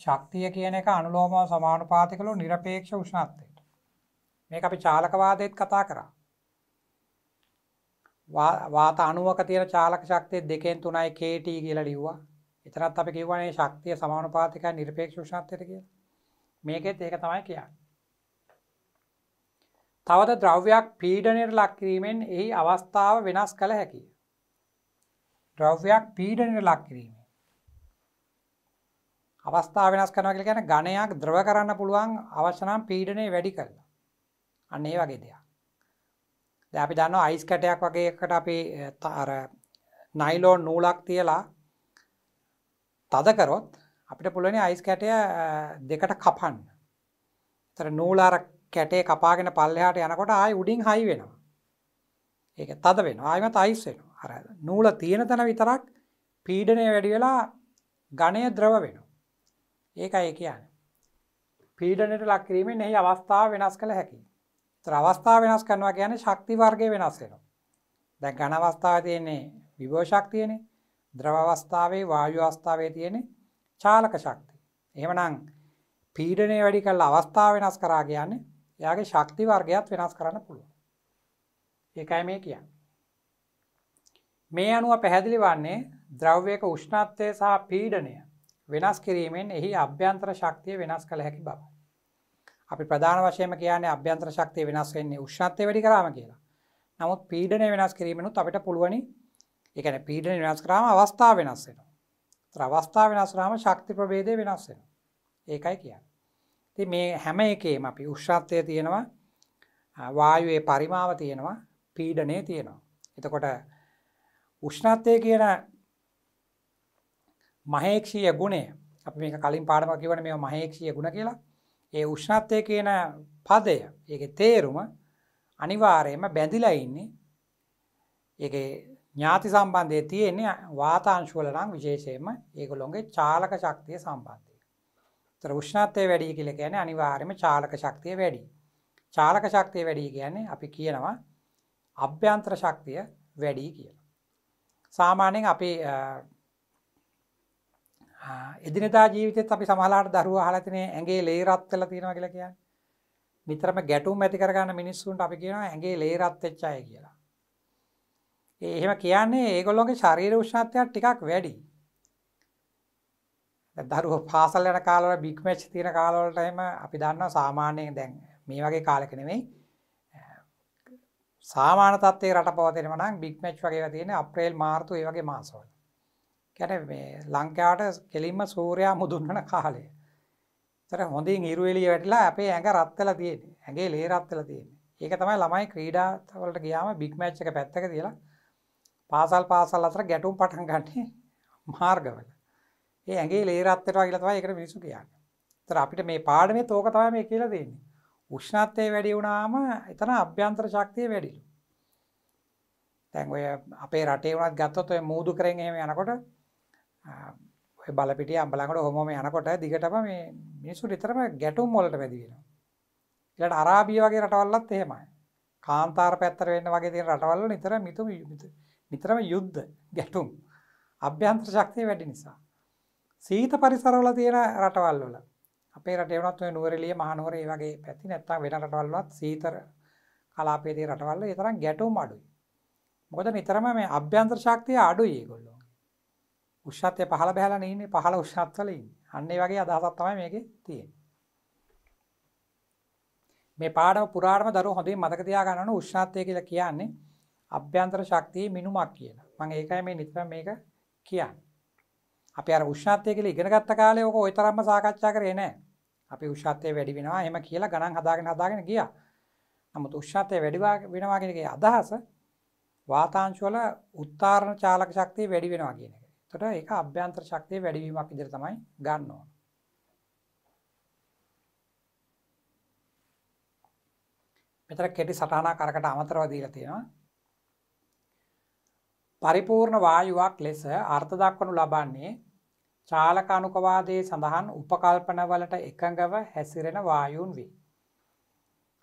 ශක්තිය කියන එක අනුලෝම සමානුපාතිකලු නිරපේක්ෂ උෂ්ණත්වයට. මේක අපි චාලකවාදයත් කතා කරා. වාත අනුවක තියෙන චාලක ශක්තිය දෙකෙන් තුනයි කේටී කියලා ලිව්වා එතනත් අපි කිව්වනේ ශක්තිය සමානුපාතිකයි නිර්පේක්ෂ උෂ්ණත්වයට කියලා. මේකෙත් ඒක තමයි කියන්නේ. තවද ද්‍රව්‍යයක් පීඩනයට ලක් කිරීමෙන් එහි අවස්ථාව වෙනස් කළ හැකියි. ද්‍රව්‍යයක් පීඩනයට ලක් කිරීමෙන් අවස්ථාව වෙනස් කරනවා කියලා කියන්නේ ඝණයක් ද්‍රව කරන්න පුළුවන් අවශ්‍ය නම් පීඩනය වැඩි කරලා. අන්න ඒ වගේ දෙයක්. දැන් අපි දන්නවා අයිස් කැටයක් වගේ එකකට අපි අර නයිලෝන් නූලක් තියලා තද කරොත් අපිට පුළුවන් අයිස් කැටය දෙකට කපන්න. ඒතර නූල අර කැටේ කපාගෙන පල්ලෙහාට යනකොට ආයි උඩින් හයි වෙනවා. ඒක තද වෙනවා. ආයිමත් අයිස් වෙනවා. අර නූල තියෙන තැන විතරක් පීඩනය වැඩි වෙලා ඝණය ද්‍රව වෙනවා. ඒකයි කියන්නේ. පීඩනයට ලක් කිරීමෙන් එහි අවස්ථාව වෙනස් කළ හැකියි. ඒතර අවස්ථාව වෙනස් කරනවා කියන්නේ ශක්ති වර්ගය වෙනස් වෙනවා. දැන් ඝන අවස්ථාවේ තියෙන්නේ විභව ශක්තියනේ. ද්‍රව අවස්ථාවේ වායු අවස්ථාවේ තියෙන්නේ චාලක ශක්තිය. එහෙමනම් පීඩනය වැඩි කළ අවස්ථාව වෙනස් කරා කියන්නේ එයාගේ ශක්ති වර්ගයත් වෙනස් කරන්න පුළුවන්. ඒකයි මේ කියන්නේ. මේ අනුව පැහැදිලි වන්නේ ද්‍රව්‍යයක උෂ්ණත්වය සහ පීඩනය වෙනස් කිරීමෙන් එහි අභ්‍යන්තර ශක්තිය වෙනස් කළ හැකි බව. අපි ප්‍රධාන වශයෙන්ම කියන්නේ අභ්‍යන්තර ශක්තිය වෙනස් වෙන්නේ උෂ්ණත්වය වැඩි කරාම කියලා. නමුත් පීඩනය වෙනස් කිරීමෙනුත් අපිට පුළුවනි ඒ කියන්නේ පීඩනය වෙනස් කරාම අවස්ථාව වෙනස් වෙනවා. ඒතර අවස්ථාව වෙනස් වුනහම ශක්ති ප්‍රභේදය වෙනස් වෙනවා. ඒකයි කියන්නේ. ඉතින් මේ හැම එකේම අපි උෂ්ණත්වය තියෙනවා වායුවේ පරිමාව තියෙනවා පීඩනය තියෙනවා. එතකොට උෂ්ණත්වය කියන මහේක්ෂීය ගුණය අපි මේක කලින් පාඩමක් කිව්වනේ මේවා මහේක්ෂීය ගුණ කියලා. ඒ උෂ්ණත්වය කියන පදය ඒකේ තේරුම අනිවාර්යයෙන්ම බැඳිලා ඉන්නේ ඒකේ ඥාති සම්බන්ධය තියෙන්නේ වාතාංශ වල නම් විශේෂයෙන්ම ඒගොල්ලොන්ගේ චාලක ශක්තිය සම්බන්ධ. තර උෂ්ණත්වය වැඩි කියලා කියන්නේ අනිවාර්යයෙන්ම චාලක ශක්තිය වැඩි. චාලක ශක්තිය වැඩි කියන්නේ අපි කියනවා අභ්‍යන්තර ශක්තිය වැඩි කියලා. සාමාන්‍යයෙන් අපි එදිනදා ජීවිතෙත් අපි සමහරලාට දරුවෝ අහලා තියෙන ඇඟේ ලේ රත් වෙලා තියෙනවා කියලා කියන්නේ. නිතරම ගැටුම් ඇති කරගන්න මිනිස්සුන්ට අපි කියනවා ඇඟේ ලේ රත් වෙච්ච අය කියලා. ඒ එහෙම කියන්නේ ඒගොල්ලෝගේ ශරීර උෂ්ණත්වය ටිකක් වැඩි. දරුවෝ පාසල් යන කාලවල බිග් මැච් තියෙන කාලවලට එහෙම අපි දන්නවා සාමාන්‍යයෙන් දැන් මේ වගේ කාලෙක නෙමෙයි සාමාන්‍ය තත්ත්වයේ රට පවතිනවා නම් බිග් මැච් වගේ ඒවා තියෙන්නේ අප්‍රේල් මාර්තු ඒ වගේ මාසවල. කියන්නේ මේ ලංකාවට කෙලින්ම සූර්යයා මුදුන්වන කාලය. ඒතර හොඳින් ඉරු එළිය වැටිලා අපේ ඇඟ රත් වෙලා තියෙන්නේ. ඇඟේ ලේ රත් වෙලා තියෙන්නේ. ඒක තමයි ළමයි ක්‍රීඩා වලට ගියාම බිග් මැච් එක පැත්තක තියලා පාසල් පාසල් අතර ගැටුම් පටන් ගන්නේ මාර්ගවල. ඒ ඇඟේ ලේ රත් වෙනවා කියලා තමයි ඒකට මිනිස්සු කියන්නේ. ඒතර අපිට මේ පාඩමේ තෝක තමයි මේ කියලා දෙන්නේ. උෂ්ණත්වය වැඩි වුණාම එතන අභ්‍යන්තර ශක්තිය වැඩිලු. දැන් ඔය අපේ රටේ වුණත් ගත්තොත් ඔය මූදු කරෙන් එහෙම යනකොට ඔය බලපිටිය අම්බලංගොඩ ඔහොමම යනකොට දිගටම මේ මිනිස්සු නිතරම ගැටුම් වලට වැදි වෙනවා. ඊළඟට අරාබිය වගේ රටවල්ලත් එහෙමයි. කාන්තාර පැත්තට වෙන්න වගේ තියෙන රටවල් නිතර මිතු නිතරම යුද්ධ ගැටුම් අභ්‍යන්තර ශක්තිය වැඩි නිසා. සීත පරිසරවල තියෙන රටවල් වල අපේ රටේ වුණත් ඔය නුවරඑළිය මහනුවර ඒ වගේ පැති නැත්තම් වෙන රටවල් වලත් සීතර කලාපයේ තියෙන රටවල් වල ඒ තරම් ගැටුම් අඩුයි. මොකද නිතරම මේ අභ්‍යන්තර ශක්තිය අඩුයි ඒගොල්ලෝ. උෂ්ණත්වය පහළ බහැලා නේ ඉන්නේ පහළ උෂ්ණත්වල ඉන්නේ. අන්න ඒ වගේ අදහසක් තමයි මේකේ තියෙන්නේ. මේ පාඩම පුරාටම දරුවෝ හොඳින් මතක තියාගන්න ඕන උෂ්ණත්වය කියලා කියන්නේ අභ්‍යන්තර ශක්තියේ මිනුමක් කියලා. මම ඒකයි මේ නිතරම මේක කියන්නේ. අපි අර උෂ්ණත්වය කියලා ඉගෙන ගත්ත කාලේ ඕක ওই තරම්ම සාකච්ඡා කරේ නැහැ. අපි උෂ්ණත්වය වැඩි වෙනවා එහෙම කියලා ගණන් හදාගෙන හදාගෙන ගියා. නමුත් උෂ්ණත්වය වැඩි වෙනවා කියන එකේ අදහස වාතාංශ වල උත්තරණ චාලක ශක්තිය වැඩි වෙනවා කියන එක. එතකොට ඒක අභ්‍යන්තර ශක්තිය වැඩි වීමක් විදිහට තමයි ගන්න ඕන. මෙතන කෙටි සටහනක් අරකට අමතරව දීලා තියෙනවා. පරිපූර්ණ වායුවක් ලෙස අර්ථ දක්වනු ලබන්නේ චාලක අනුකවාදයේ සඳහන් උපකල්පනවලට එකඟව හැසිරෙන වායුන් වේ.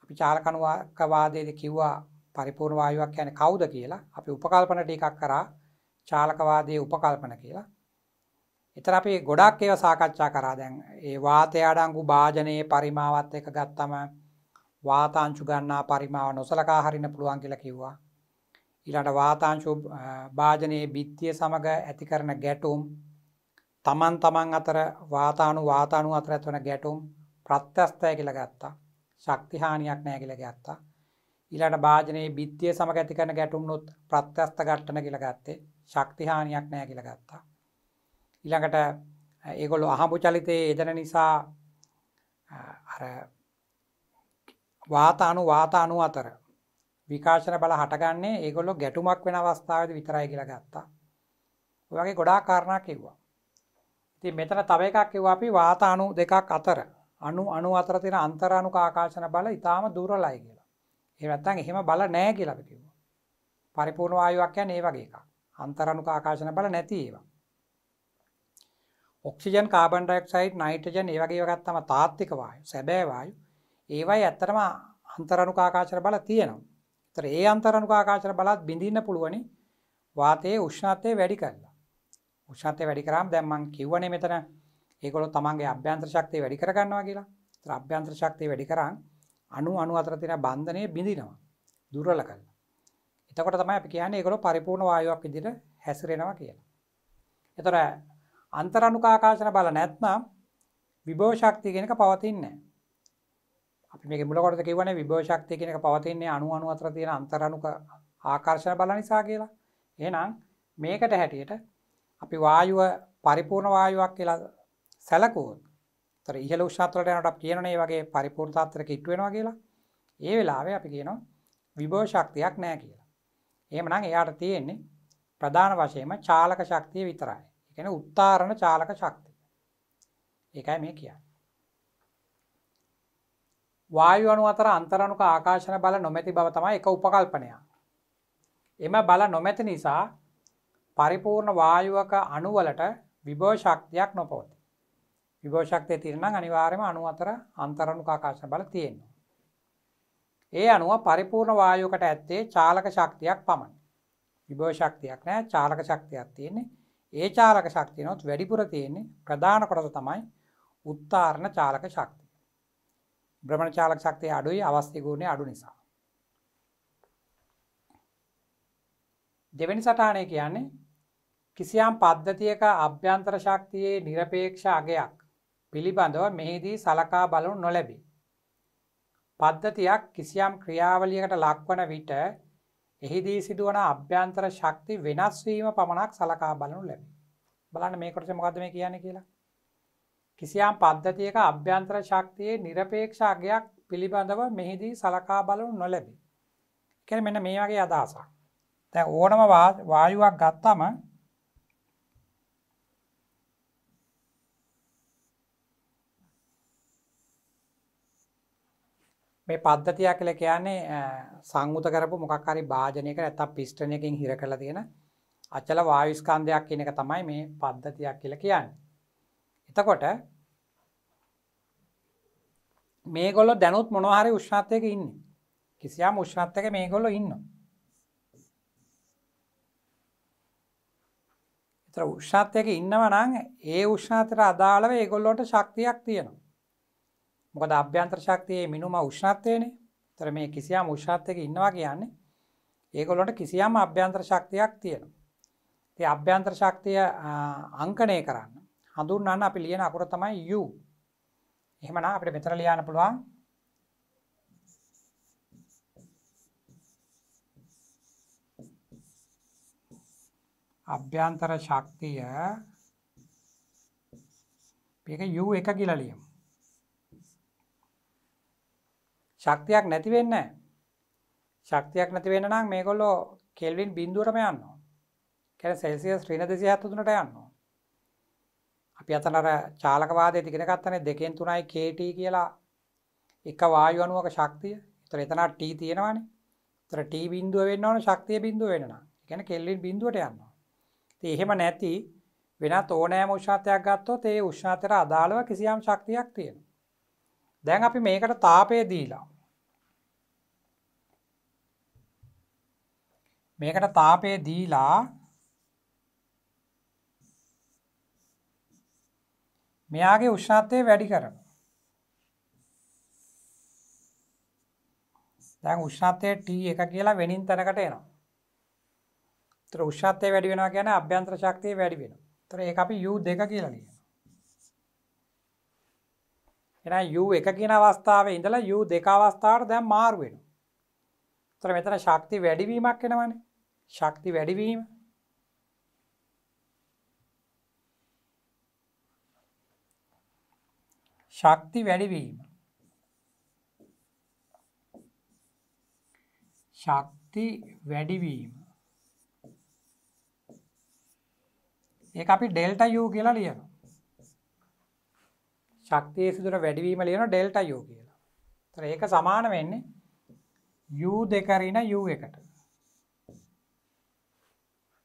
අපි චාලක අනුකවාදයේදී කිව්වා පරිපූර්ණ වායුවක් කියන්නේ කවුද කියලා. අපි උපකල්පන ටිකක් කරා චාලකවාදයේ උපකල්පන කියලා. එතන අපි ගොඩක් ඒවා සාකච්ඡා කරා දැන් ඒ වාතය අඩංගු භාජනයේ පරිමාවත් එක ගත්තම වාතාංශු ගන්නා පරිමාව නොසලකා හරින්න පුළුවන් කියලා කිව්වා. ඊළඟ වාතාංශ භාජනයේ බිත්තිය සමග ඇති කරන ගැටුම් තමන් තමන් අතර වාතාණු වාතාණු අතර ඇතිවන ගැටුම් ප්‍රත්‍යස්තය කියලා ගත්තා. ශක්ති හානියක් නැහැ කියලා ගත්තා. ඊළඟ භාජනයේ බිත්තිය සමග ඇති කරන ගැටුම්නොත් ප්‍රත්‍යස්ත ඝට්ටන කියලා ගත්තේ. ශක්ති හානියක් නැහැ කියලා ගත්තා. ඊළඟට ඒගොල්ලෝ අහඹු චලිතයේ යෙදෙන නිසා අර වාතාණු වාතාණු අතර විකාශන බල හටගන්නේ ඒගොල්ලෝ ගැටුමක් වෙන අවස්ථාවේදී විතරයි කියලා ගත්තා. ඔය වගේ ගොඩාක් කාරණා කිව්වා. ඉතින් මෙතන තව එකක් කිව්වා අපි වාතාණු දෙකක් අතර අණු අණු අතර තියෙන අන්තරාණුක ආකාශන බල ඊටාම දුර්වලයි කියලා. එහෙම නැත්නම් එහෙම බල නැහැ කියලා අපි කිව්වා. පරිපූර්ණ වායුවක් කියන්නේ ඒ වගේ එකක්. අන්තරාණුක ආකාශන බල නැති ඒවා. ඔක්සිජන් කාබන් ඩයොක්සයිඩ් නයිට්‍රජන් ඒ වගේ ඒවා ගත්තම තාත්වික වායු, සැබෑ වායු. ඒවයි ඇත්තටම අන්තරාණුක ආකාශන බල තියෙනවා. ඒතර ඒ අන්තරාණුක ආකාශන බලත් බිඳින්න පුළුවනි වාතයේ උෂ්ණත්වය වැඩි කරලා. උෂ්ණත්වය වැඩි කරාම දැන් මම කිව්වනේ මෙතන ඒගොල්ලෝ තමන්ගේ අභ්‍යන්තර ශක්තිය වැඩි කරගන්නවා කියලා. ඒතර අභ්‍යන්තර ශක්තිය වැඩි කරාන් අණු අණු අතර තියෙන බන්ධනය බිඳිනවා. දුර්වල කරලා. එතකොට තමයි අපි කියන්නේ ඒගොල්ලෝ පරිපූර්ණ වායුවක් විදිහට හැසිරෙනවා කියලා. ඒතර අන්තරාණුකාකාශන බල නැත්නම් විභව ශක්තිය කියන එක පවතින්නේ නැහැ. අපි මේක මුල කොටස කිව්වනේ විභව ශක්තිය කියන එක පවතින්නේ අණු අණු අතර තියෙන අන්තරාණුක ආකර්ෂණ බල නිසා කියලා. එහෙනම් මේකට හැටියට අපි වායුව පරිපූර්ණ වායුවක් කියලා සැලකුවොත් තර ඉහළ උෂ්ණත්වයට යනකොට අපි කියනනේ මේ වගේ පරිපූර්ණ තත්ත්වයක ඉටු වෙනවා කියලා. ඒ වෙලාවේ අපි කියනවා විභව ශක්තියක් නැහැ කියලා. එහෙමනම් එයාට තියෙන්නේ ප්‍රධාන වශයෙන්ම චාලක ශක්තිය විතරයි. ඒ කියන්නේ උත්තරණ චාලක ශක්තිය. ඒකයි මේ කියන්නේ. වායු අණු අතර අන්තරාණුක ආකාශන බල නොමැති බව තමයි එක උපකල්පනයක්. එම බල නොමැති නිසා පරිපූර්ණ වායුවක අණුවලට විභව ශක්තියක් නොපවතී. විභව ශක්තිය තියෙන නම් අනිවාර්යයෙන්ම අණු අතර අන්තරාණුක ආකාශන බල තියෙනවා. ඒ අණුව පරිපූර්ණ වායුවකට ඇත්තේ චාලක ශක්තියක් පමණයි. විභව ශක්තියක් නැහැ චාලක ශක්තියක් තියෙන්නේ. ඒ චාලක ශක්තියනොත් වැඩිපුර තියෙන්නේ ප්‍රධාන කොටස තමයි උත්තරණ චාලක ශක්තිය. බ්‍රමණ චාලක ශක්තිය අඩුයි අවස්ථය ගුණය අඩු නිසා. දෙවැනි සටානය කියන්නේ කිසියම් පද්ධතියක අභ්‍යන්තර ශක්තියේ නිරපේක්ෂ අගයක් පිළිබඳව මෙහිදී සලකා බලු නොලැබි. පද්ධතියක් කිසියම් ක්‍රියාවලියකට ලක්වන විට එහිදී සිදුවන අභ්‍යන්තර ශක්ති වෙනස්වීම පමණක් සලකා බලනු ලැබි. බලන්න මේ කොටස මොකද මේ කියන්නේ කියලා කිසියම් පද්ධතියක අභ්‍යන්ත්‍ර ශක්තියේ නිරපේක්ෂාගයක් පිළිබඳව මෙහිදී සලකා බලු නොලැබි. කැන මෙන්න මේ වගේ අදහසක්. තැ ඕනම වායුවක් ගත්තම මේ පද්ධතියක් කළ කියන්නේ සංගත කරපු මොකක්කාරි භාජනයක ඇත්තම් පිස්ටනයකින් හිර කළ තියෙන අච්චල වායුස්කන්ධයක් කියන එක තමයි මේ පද්ධතියක් කියල කියන්නේ එතකොට මේගොල්ලෝ දැනුත් මොනවා හරි උෂ්ණත්වයක ඉන්නේ. කිසියම් උෂ්ණත්වයක මේගොල්ලෝ ඉන්නවා. ඒතර උෂ්ණත්වයක ඉන්නවා නම් ඒ උෂ්ණත්වයට අදාළව ඒගොල්ලන්ට ශක්තියක් තියෙනවා. මොකද අභ්‍යන්තර ශක්තියේ මිනුම උෂ්ණත්වයනේ. ඒතර මේ කිසියම් උෂ්ණත්වයක ඉන්නවා කියන්නේ ඒගොල්ලන්ට කිසියම් අභ්‍යන්තර ශක්තියක් තියෙනවා. ඉතින් අභ්‍යන්තර ශක්තිය අංකණය කරන්න හඳුන්වන්න අපි ලියන අකුර තමයි U. එහෙමනම් අපිට මෙතන ලියන්න පුළුවන් අභ්‍යන්තර ශක්තිය මේක U එක කියලා ලියමු. ශක්තියක් නැති වෙන්නේ ශක්තියක් නැති වෙන්න නම් මේගොල්ලෝ කෙල්වින් බිඳුවටම යනවා. කියන්නේ සෙල්සියස් ඍණ 273ට යනවා. අපි අතන අර චාලක වාදයේ ඉගෙන ගත්තනේ දෙකෙන් 3යි KT කියලා එක වායු අණුවක ශක්තිය. ඒතර එතන T තියෙනවානේ. ඒතර T බිඳුව වෙන්න ඕන ශක්තිය බිඳුව වෙන්න නම්. ඒ කියන්නේ කෙල්වින් බිඳුවට යනවා. ඉතින් එහෙම නැති වෙනත් ඕනෑම උෂ්ණත්වයක් ගත්තොත් ඒ උෂ්ණත්වයට අදාළව කිසියම් ශක්තියක් තියෙනවා. දැන් අපි මේකට තාපය දීලා මේකට තාපය දීලා මෙයාගේ උෂ්ණත්වය වැඩි කරනවා. දැන් උෂ්ණත්වය T1 කියලා වෙනින් තැනකට එනවා. තර උෂ්ණත්වය වැඩි වෙනවා කියන අභ්‍යන්තර ශක්තිය වැඩි වෙන තර ඒ අපි යු දෙක කියලා ලියන එන යු එක කියන අවස්ථාව ඉඳලා යු දෙක අවස්ථාවට දැන් මාරු වෙනවා තර මෙතන ශක්ති වැඩිවීමක් වෙනවනේ ශක්ති වැඩිවීම ශක්ති වැඩිවීම ශක්ති වැඩිවීම ඒ අපි ඩෙල්ට යූ කියලා ලියන ශක්තිය සිදුර වැඩිවීම ලියන ඩෙල්ට යූ කියලා. තර ඒක සමාන වෙන්නේ යූ දෙකරින යූ එකට.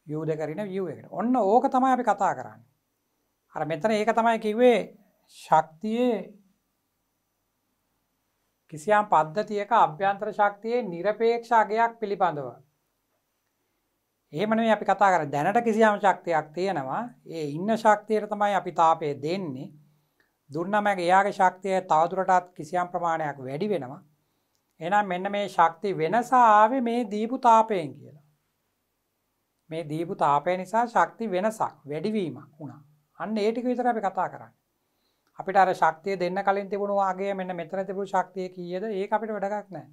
යූ දෙකරින යූ එකට. ඔන්න ඕක තමයි අපි කතා කරන්න. අර මෙතන ඒක තමයි කිව්වේ ශක්තියේ කිසියම් පද්ධතියක අභ්‍යන්තර ශක්තියේ නිරපේක්ෂ අගයක් පිළිබඳව. එහෙම නෙවෙයි අපි කතා කරන්නේ දැනට කිසියම් ශක්තියක් තියෙනවා. ඒ ඉන්න ශක්තියට තමයි අපි තාපය දෙන්නේ. දුන්නම එයාගේ ශක්තිය තවදුරටත් කිසියම් ප්‍රමාණයක් වැඩි වෙනවා. එහෙනම් මෙන්න මේ ශක්ති වෙනස ආවේ මේ දීපු තාපයෙන් කියලා. මේ දීපු තාපය නිසා ශක්ති වෙනසක් වැඩිවීමක් වුණා. අන්න ඒ ටික විතර අපි කතා කරන්නේ. අපිට අර ශක්තිය දෙන්න කලින් තිබුණු වගේ මෙන්න මෙතර තිබුණු ශක්තිය කියද? ඒ අපිට වැඩගක් නෑ.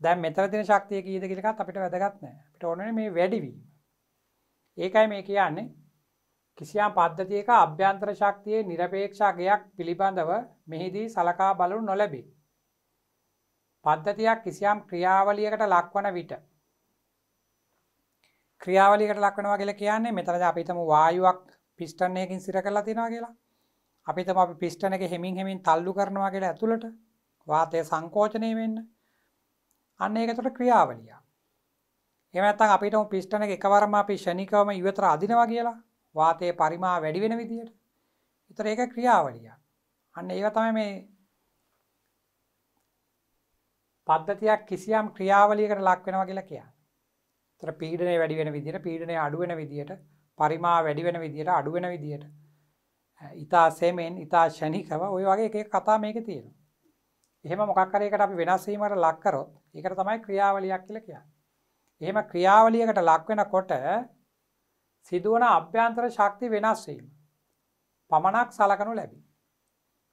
දැ මෙතර තින ශක්තිය කියීද කිලිකත් අපිට වැදගත්න අපිට ඕන මේ වැඩිවීම. ඒකයි මේ කියන්නේ. කිසියම් පද්ධතියක අභ්‍යන්තර ශක්තියේ නිරපේක්ෂාගයක් පිළිබඳව මෙහිදී සලකා බලු නොලැබේ. පද්ධතියක් කිසියම් ක්‍රියාවලියකට ලක්වන විට. ක්‍රියාවලිකට ලක්වනවා කියලා කියන්නේ මෙතරද අපිතම වායුවක් පිස්ටන්නයකින් සිර කරලා තිෙනවා කියලා. අපි තම අපි පිස්ටන එක හෙමින් හෙමින් තල්ලු කරනවා කියලා ඇතුළට වාතය සංකෝචනය වෙන්න අන්න ඒක එතකොට ක්‍රියාවලිය. එහෙම නැත්නම් අපිට පිස්ටන එක එකවරම අපි ෂණිකවම ඉවතර අදිනවා කියලා වාතයේ පරිමා වැඩි වෙන විදියට. ඒතර ඒක ක්‍රියාවලිය. අන්න ඒක තමයි මේ පද්ධතියක් කිසියම් ක්‍රියාවලියකට ලක් වෙනවා කියලා කියන්නේ. ඒතර පීඩනය වැඩි වෙන විදියට, පීඩනය අඩු වෙන විදියට, පරිමා වැඩි වෙන විදියට, අඩු වෙන විදියට ඉතා සෙමෙන් ඉතා ෂණිකව ඔය වගේ එක කතා මේක තියෙනවා. එහෙම මොකක් හරි එකට අපි වෙනස් වීමකට ලක් කරොත් ඒකට තමයි ක්‍රියාවලියක් කියලා කියන්නේ. එහෙම ක්‍රියාවලියකට ලක් වෙනකොට සිදුවන අභ්‍යන්තර ශක්ති වෙනස් වීම පමණක් සලකනු ලැබේ.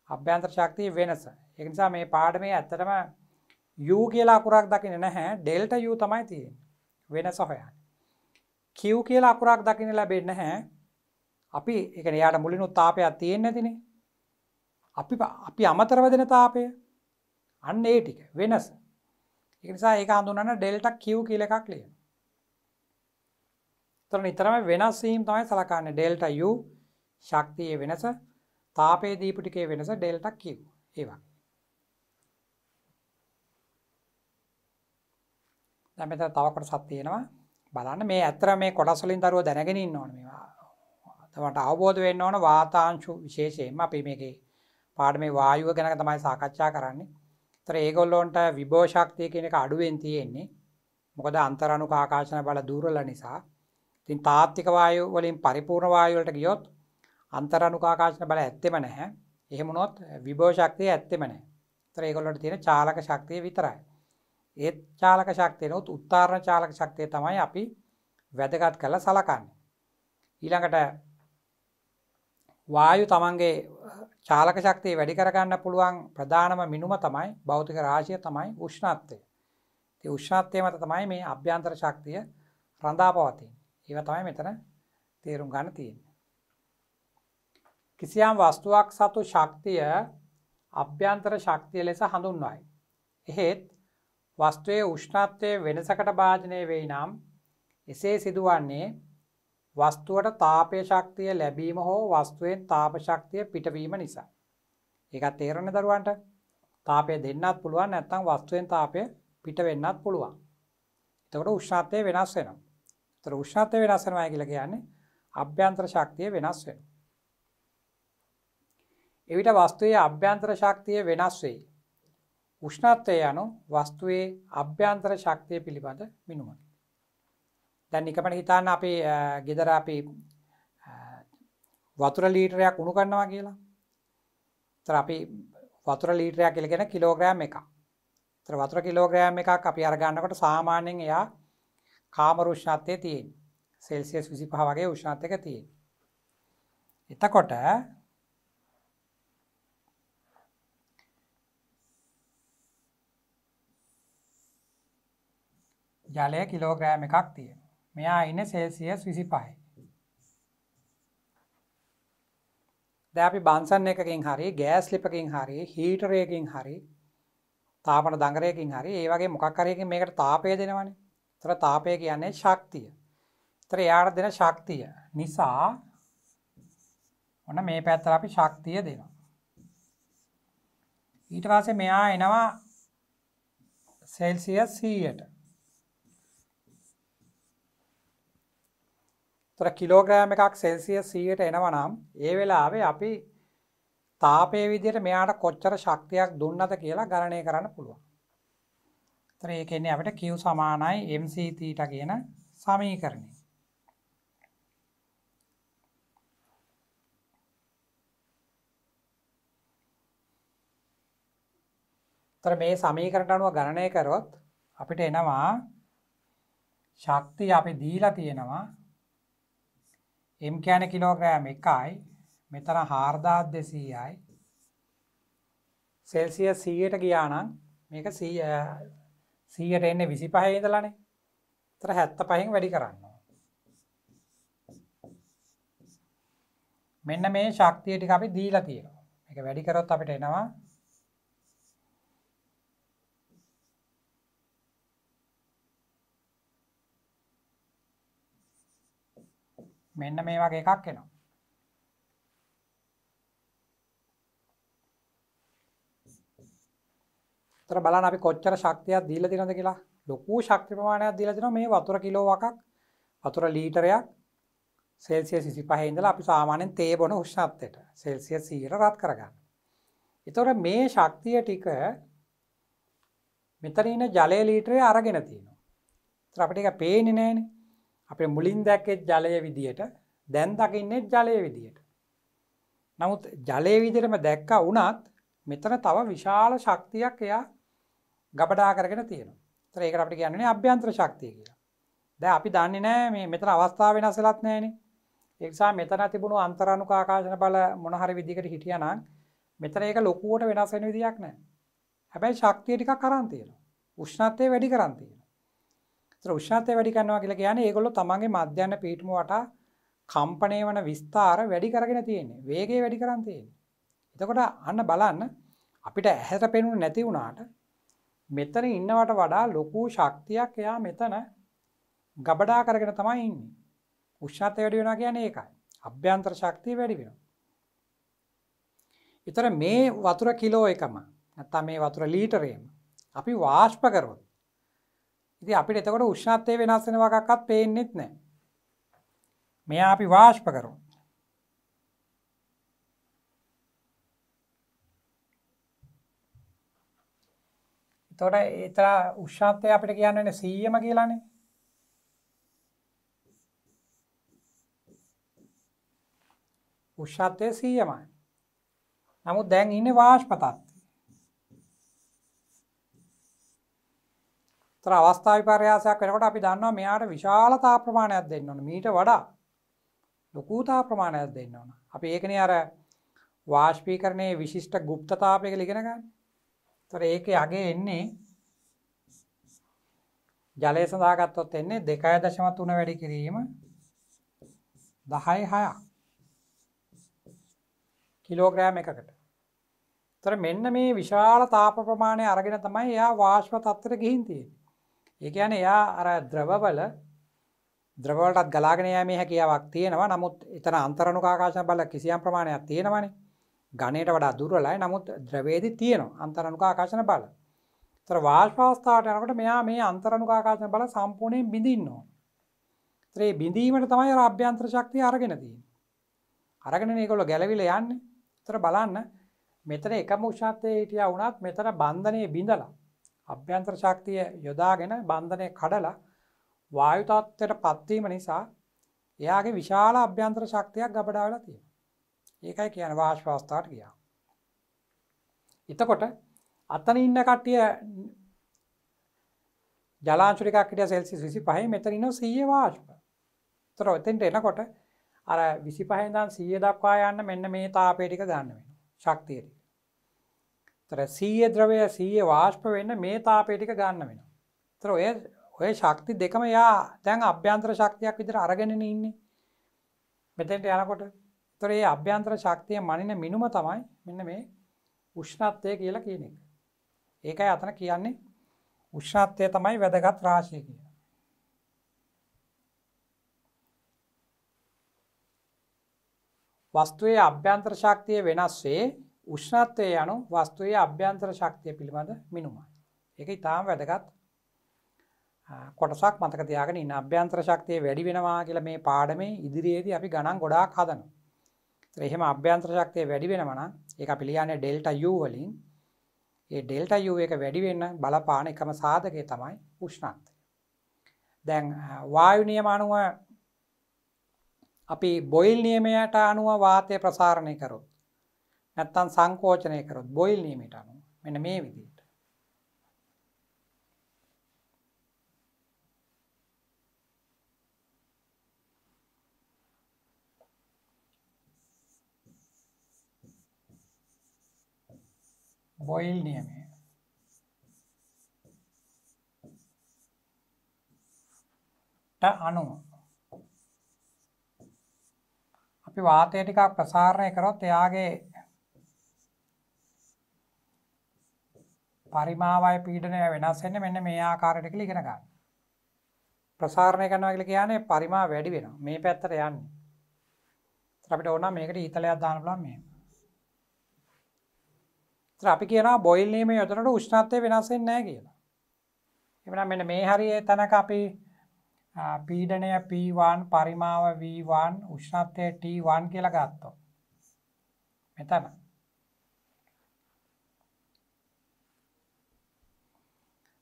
අභ්‍යන්තර ශක්තිය වෙනස. ඒ නිසා මේ පාඩමේ ඇත්තටම U කියලා අකුරක් දකින්නේ නැහැ. ඩෙල්ටා U තමයි තියෙන්නේ. වෙනස හොයන්නේ. Q කියලා අකුරක් දකින්න ලැබෙන්නේ නැහැ. අපි එක එයාට මුලිනුත් තාපයක් තියෙන්නේ නැතිනේ. අපි අපි අමතරව දෙන තාපය අන්න ඒ ටික වෙනස. ඒක නිසා ඒක හඳුනන ඩෙල්ටා Q කියලා එකක් ලියනවා. එතන නිතරම වෙනස් වීම තමයි සලකන්නේ ඩෙල්ටා U ශක්තියේ වෙනස තාපයේ දීපු ටිකේ වෙනස ඩෙල්ටා Q ඒ වගේ. දැන් මෙතන තව කොටසක් තියෙනවා. බලන්න මේ ඇත්තට මේ කොටස් වලින් දරුවෝ දැනගෙන ඉන්න ඕනේ මේවා. තමට අවබෝධ වෙන්න ඕන වාතාංශු විශේෂයෙන්ම අපි මේකේ පාඩමේ වායුව ගැන තමයි සාකච්ඡා කරන්නේ. ඒතර ඒගොල්ලොන්ට විභව ශක්තිය කියන එක අඩුවෙන් තියෙන්නේ. මොකද අන්තරාණුක ආකාශන බල දුර්වල නිසා. ඉතින් තාත්වික වායු වලින් පරිපූර්ණ වායු වලට ගියොත් අන්තරාණුක ආකාශන බල ඇත්තෙම නැහැ. එහෙම වුණොත් විභව ශක්තිය ඇත්තෙම නැහැ. ඒතර ඒගොල්ලන්ට තියෙන චාලක ශක්තිය විතරයි. ඒ චාලක ශක්තියනොත් උත්තරණ චාලක ශක්තිය තමයි අපි වැදගත් කරලා සලකන්නේ. ඊළඟට වායු තමන්ගේ චාලක ශක්තිය වැඩි කරගන්න පුළුවන් ප්‍රධානම මිනුම තමයි භෞතික රාශිය තමයි උෂ්ණත්වය. ඒ උෂ්ණත්වය මත තමයි මේ අභ්‍යන්තර ශක්තිය රඳා පවතින්නේ. ඒවා තමයි මෙතන තේරුම් ගන්න තියෙන්නේ. කිසියම් වස්තුවක් සතු ශක්තිය අභ්‍යන්තර ශක්තිය ලෙස හඳුන්වයි. එහෙත් වස්තුවේ උෂ්ණත්වයේ වෙනසකට භාජනය වෙයි නම් එසේ සිදුවන්නේ වස්තුවට තාපය ශක්තිය ලැබීම හෝ වස්තුවෙන් තාප ශක්තිය පිටවීම නිසා. ඒකත් තේරෙන දරුවන්ට තාපය දෙන්නත් පුළුවන් නැත්නම් වස්තුවෙන් තාපය පිට වෙන්නත් පුළුවන්. එතකොට උෂ්ණත්වය වෙනස් වෙනවා. ඒතර උෂ්ණත්වය වෙනස් වෙනවා කියලා කියන්නේ අභ්‍යන්තර ශක්තිය වෙනස් වෙනවා. එවිට වස්තුවේ අභ්‍යන්තර ශක්තිය වෙනස් වෙයි. උෂ්ණත්වය යනු වස්තුවේ අභ්‍යන්තර ශක්තිය පිළිබඳ මිනුමකි. දැන් නිකමට හිතන්න අපි ගෙදර අපි වතුර ලීටරයක් උණු කරනවා කියලා. ඒතර අපි වතුර ලීටරයක් කියලා කියන කිලෝග්‍රෑම් එකක්. ඒතර වතුර කිලෝග්‍රෑම් එකක් අපි අර ගන්නකොට සාමාන්‍යයෙන් එයා කාම රුෂ්ණත්වයේ තියෙන්නේ. සෙල්සියස් විසි පහ වගේ උෂ්ණත් එක තිය. එතකොට ජලය කිලෝග්‍රෑම් එකක් තිය. මෙයා ඉන්න සෙල්සියස් විසි පහයි. ද අපි බන්සන් එකකින් හරි ගෑස් ලිපකින් හරි හීටරයකින් හරි තාපන දඟරයකින් හරි ඒ වගේ මොකක් කරයකින් මේකට තාපය දෙනවනේ. තර තාපය කියන්නේ ශක්තිය. තර එයාට දෙන ශක්තිය නිසා ඔන්න මේ පැත්තර අපි ශක්තිය දෙනවා. ඊට පස්සේ මෙයා එනවා සෙල්සියස් සීයට. තොර කිලෝග්‍රෑම් එකක් සෙල්සියස් සීයට එනවා නම් ඒ වෙලාවේ අපි තාපය විදියට මෙයාට කොච්චර ශක්තියක් දුන්නද කියලා ගණනය කරන්න පුළුවන්. තර ඒකෙන්නේ අපිට Q සමානයි MCT කියන සමීකරණය. තර මේ සමීකරණට අනුව ගණනය කරොත් අපිට එනවා ශක්තිය අපි දීලා තියෙනවා M කියන කිලෝග්‍රෑම් එකයි. මෙතන හාර්දාත් දෙසීයයි. සෙල්සිය සීයට ගියානම් මේක සීයට එන්න විසි පහ ඉඳලානේ. තර හැත්ත පහෙන් වැඩි කරන්න මෙන්න මේ ශක්තිය ටික අපි දීලා තියෙනවා. එක වැඩි කරොත් අපිට එනවා මෙන්න මේ වගේ එකක් එනවා තර බලන්න අපි කොච්චර ශක්තියක් දීලා තියෙනවද කියලා ලොකු ශක්ති ප්‍රමාණයක් දීලා තියෙනවා මේ වතුර කිලෝවකක් වතුර ලීටරයක් සෙල්සියස් 25 ඉඳලා අපි සාමාන්‍යයෙන් තේ බොන උෂ්ණත්වයට සෙල්සියස් 100ට රත් කරගන්න. ඒතකොට මේ ශක්තිය ටික මෙතන ඉන්න ජලය ලීටරේ අරගෙන තියෙනවා. ඒතර අපිට ඒක පේන්නේ නැහනේ. අපි මුලින් දැක්කේ ජලය විදියට දැන් දකින්නේ ජලය විදියට. නමුත් ජලය විදියටම දැක්කා වුණත් මෙතන තව විශාල ශක්තියක් එයා ගබඩා කරගෙන තියෙනවා. ඒතර ඒකට අපිට කියන්නේ අභ්‍යන්තර ශක්තිය කියලා. දැන් අපි දන්නේ නැහැ මේ මෙතන අවස්ථාව වෙනස් වෙලත් නැහැනේ. ඒ නිසා මෙතන තිබුණු අන්තරාණුක ආකාශන බල මොන හරි විදිහකට හිටියානම් මෙතන ඒක ලොකුවට වෙනස් වෙන විදියක් නැහැ. හැබැයි ශක්තිය ටිකක් අරන් තියෙනවා. උෂ්ණත්වය වැඩි කරන් තියෙනවා. ඒතර උෂ්ණත්වය වැඩි කරනවා කියලා කියන්නේ ඒගොල්ලෝ තමන්ගේ මධ්‍යන්න පීඨම වටා කම්පණය වන විස්තාර වැඩි කරගෙන තියෙන්නේ. වේගය වැඩි කරන් තියෙන්නේ. එතකොට අන්න බලන්න අපිට ඇහැට පෙනුනේ නැති වුණාට මෙතන ඉන්නවට වඩා ලොකු ශක්තියක් එයා මෙතන ගබඩා කරගෙන තමයි ඉන්නේ. උෂ්ණත්වය වැඩි වෙනවා කියන්නේ ඒකයි. අභ්‍යන්තර ශක්තිය වැඩි වෙනවා. ඊතර මේ වතුර කිලෝ එකම නැත්නම් මේ වතුර ලීටරයම අපි වාෂ්ප කරොත් ඉතින් අපිට එතකොට උෂ්ණත්වය වෙනස් වෙන වගක්වත් පේන්නේත් නැහැ. මෙයා අපි වාෂ්ප කරොත් තොට එතර උෂ්ෂත්වය අපිට කියන්නන සීයම කියලානේ. උෂ්ෂත්වය සීයමයි. නමුත් දැන් ඉන්න වාශ්පතත් තර අවස්ථාව පර්යාසයක් වෙනකොට අපි දන්නවා මෙයාට විශාලතා ප්‍රමාණයක් දෙන්න ඕන. මීට වඩා ලොකූතා ප්‍රමාණයක් දෙන්න ඕන. අපි ඒකන අර වාශ්පීකරණය විශිෂ්ට ගුප්තතාපයක ලිගෙන ගන්න. තොර ඒක යගේ එන්නේ ජලය සඳහාගත්තොත් එන්නේ දෙකය දශම තුන වැඩි කිරීම දහයි හයක් කිලෝග්‍රෑම් එකකට. තොර මෙන්න මේ විශාල තාප ප්‍රමාණය අරගෙන තමයි එයා වාශ්ව තත්වර ගිහින් තියෙන්නේ. ඒ කියන්නේ එයා අර ද්‍රවවල ද්‍රවවලටත් ගලාගෙන යෑමේ හැකියාවක් තියෙනවා. නමුත් එතන අන්තරණුකාකාශන බල කිසියම් ප්‍රමාණයක් තියෙනවනේ. ගණයට වඩා දුර්වලයි. නමුත් ද්‍රවයේදී තියෙනවා අන්තරණුකාකාශන බල. ඒතර වාෂ්පාවස්ථාවට යනකොට මෙයා මේ අන්තරණුකාකාශන බල සම්පූර්ණයෙන් බිඳින්න ඕන. ඒතර මේ බිඳීමට තමයි අර අභ්‍යන්තර ශක්තිය අරගෙන තියෙන්නේ. අරගෙන මේගොල්ලෝ ගැලවිලා යන්නේ. ඒතර බලන්න මෙතන එකම උෂ්ණත්වයේ හිටියා වුණත් මෙතන බන්ධනයේ බිඳලා අභ්‍යන්තර ශක්තිය යොදාගෙන බන්ධනය කඩලා වායු තත්ත්වයට පත්වීම නිසා එයාගේ විශාල අභ්‍යන්තර ශක්තියක් ගබඩා වෙලා තියෙනවා. ඒකයි කියන වාශ්වාස්ථාවට ගියා. එතකොට අතන ඉන්න කට්ටිය ජලාංශු ටිකක් හිටිය සෙල්සියස් 25 මෙතන ඉන්නවා 100 වාෂ්ප. තොර ඔතෙන්ට එනකොට අර විසි පහහිදන් සිය දක්වා යන්න මෙන්න මේ තාපේටික ගන්න වෙන ශක්තියට තර සීය ද්‍රවය සීය වාශ්ප වෙන්න මේ තාපේටික ගන්න වෙන තර ඔය ඔය ශක්ති දෙකම යා තැන් අභ්‍යන්ත්‍ර ශක්තියක් විදිර අරගෙන ඉන්නේ මෙතෙන්ට යනකොට තොර ඒ අභ්‍යන්ත්‍ර ශක්තිය මනින මිනුම තමයි මෙන්න මේ උෂ්ණත්වය කියලා කියන එක. ඒකයි අතන කියන්නේ උෂ්ණත්වය තමයි වැදගත් රාශිය කිය. වස්තුවේ අභ්‍යන්ත්‍ර ශක්තිය වෙනස් වේ උෂ්ණත්වය යනු වස්තුවේ අභ්‍යන්ත්‍ර ශක්තිය පිළිබඳ මිනුමයි. ඒක ඉතාම වැදගත් කොටසක් මතක තියාගෙන ඉන්න අභ්‍යන්තර ශක්තිය වැඩි වෙනවා කියලා මේ පාඩමේ ඉදිරියේදී අපි ගණන් ගොඩාක් හදනවා. ඒත් එහෙම අභ්‍යන්තර ශක්තිය වැඩි වෙනවා නම් ඒක අපි ලියන්නේ ඩෙල්ටා U වලින්. ඒ ඩෙල්ටා U එක වැඩි වෙන්න බලපාන එකම සාධකය තමයි උෂ්ණත්වය. දැන් වායු නියම අනුව අපි බොයිල් නියමයට අනුව වාතය ප්‍රසාරණය කරොත් නැත්තම් සංකෝචනය කරොත් බොයිල් නියමයට අනුව. මෙන්න මේ විදිහට. බොයිල් නියමය. අනුව. අපි වාතය ටිකක් ප්‍රසාරණය කරොත් එයාගේ පරිමාවය පීඩනය වෙනස් වෙන්නේ මෙන්න මේ ආකාරයට කියලා ඉගෙන ගන්න. ප්‍රසාරණය කරනවා කියලා කියන්නේ පරිමා වැඩි වෙනවා. මේ පැත්තට යන්නේ. අපිට ඕන මේකට ඊතලයක් දාන්න පුළුවන් මෙහෙම. අපි කියනවා බොයිල් නීමේ යොදනට උෂ්ණත්වය වෙනස් වෙන්නේ නැහැ කියලා. එහෙනම් මෙන්න මේ හරිය තැනක අපි පීඩනය P1 පරිමාව V1 උෂ්ණත්වය T1 කියලා ගත්තොත්. මෙතන.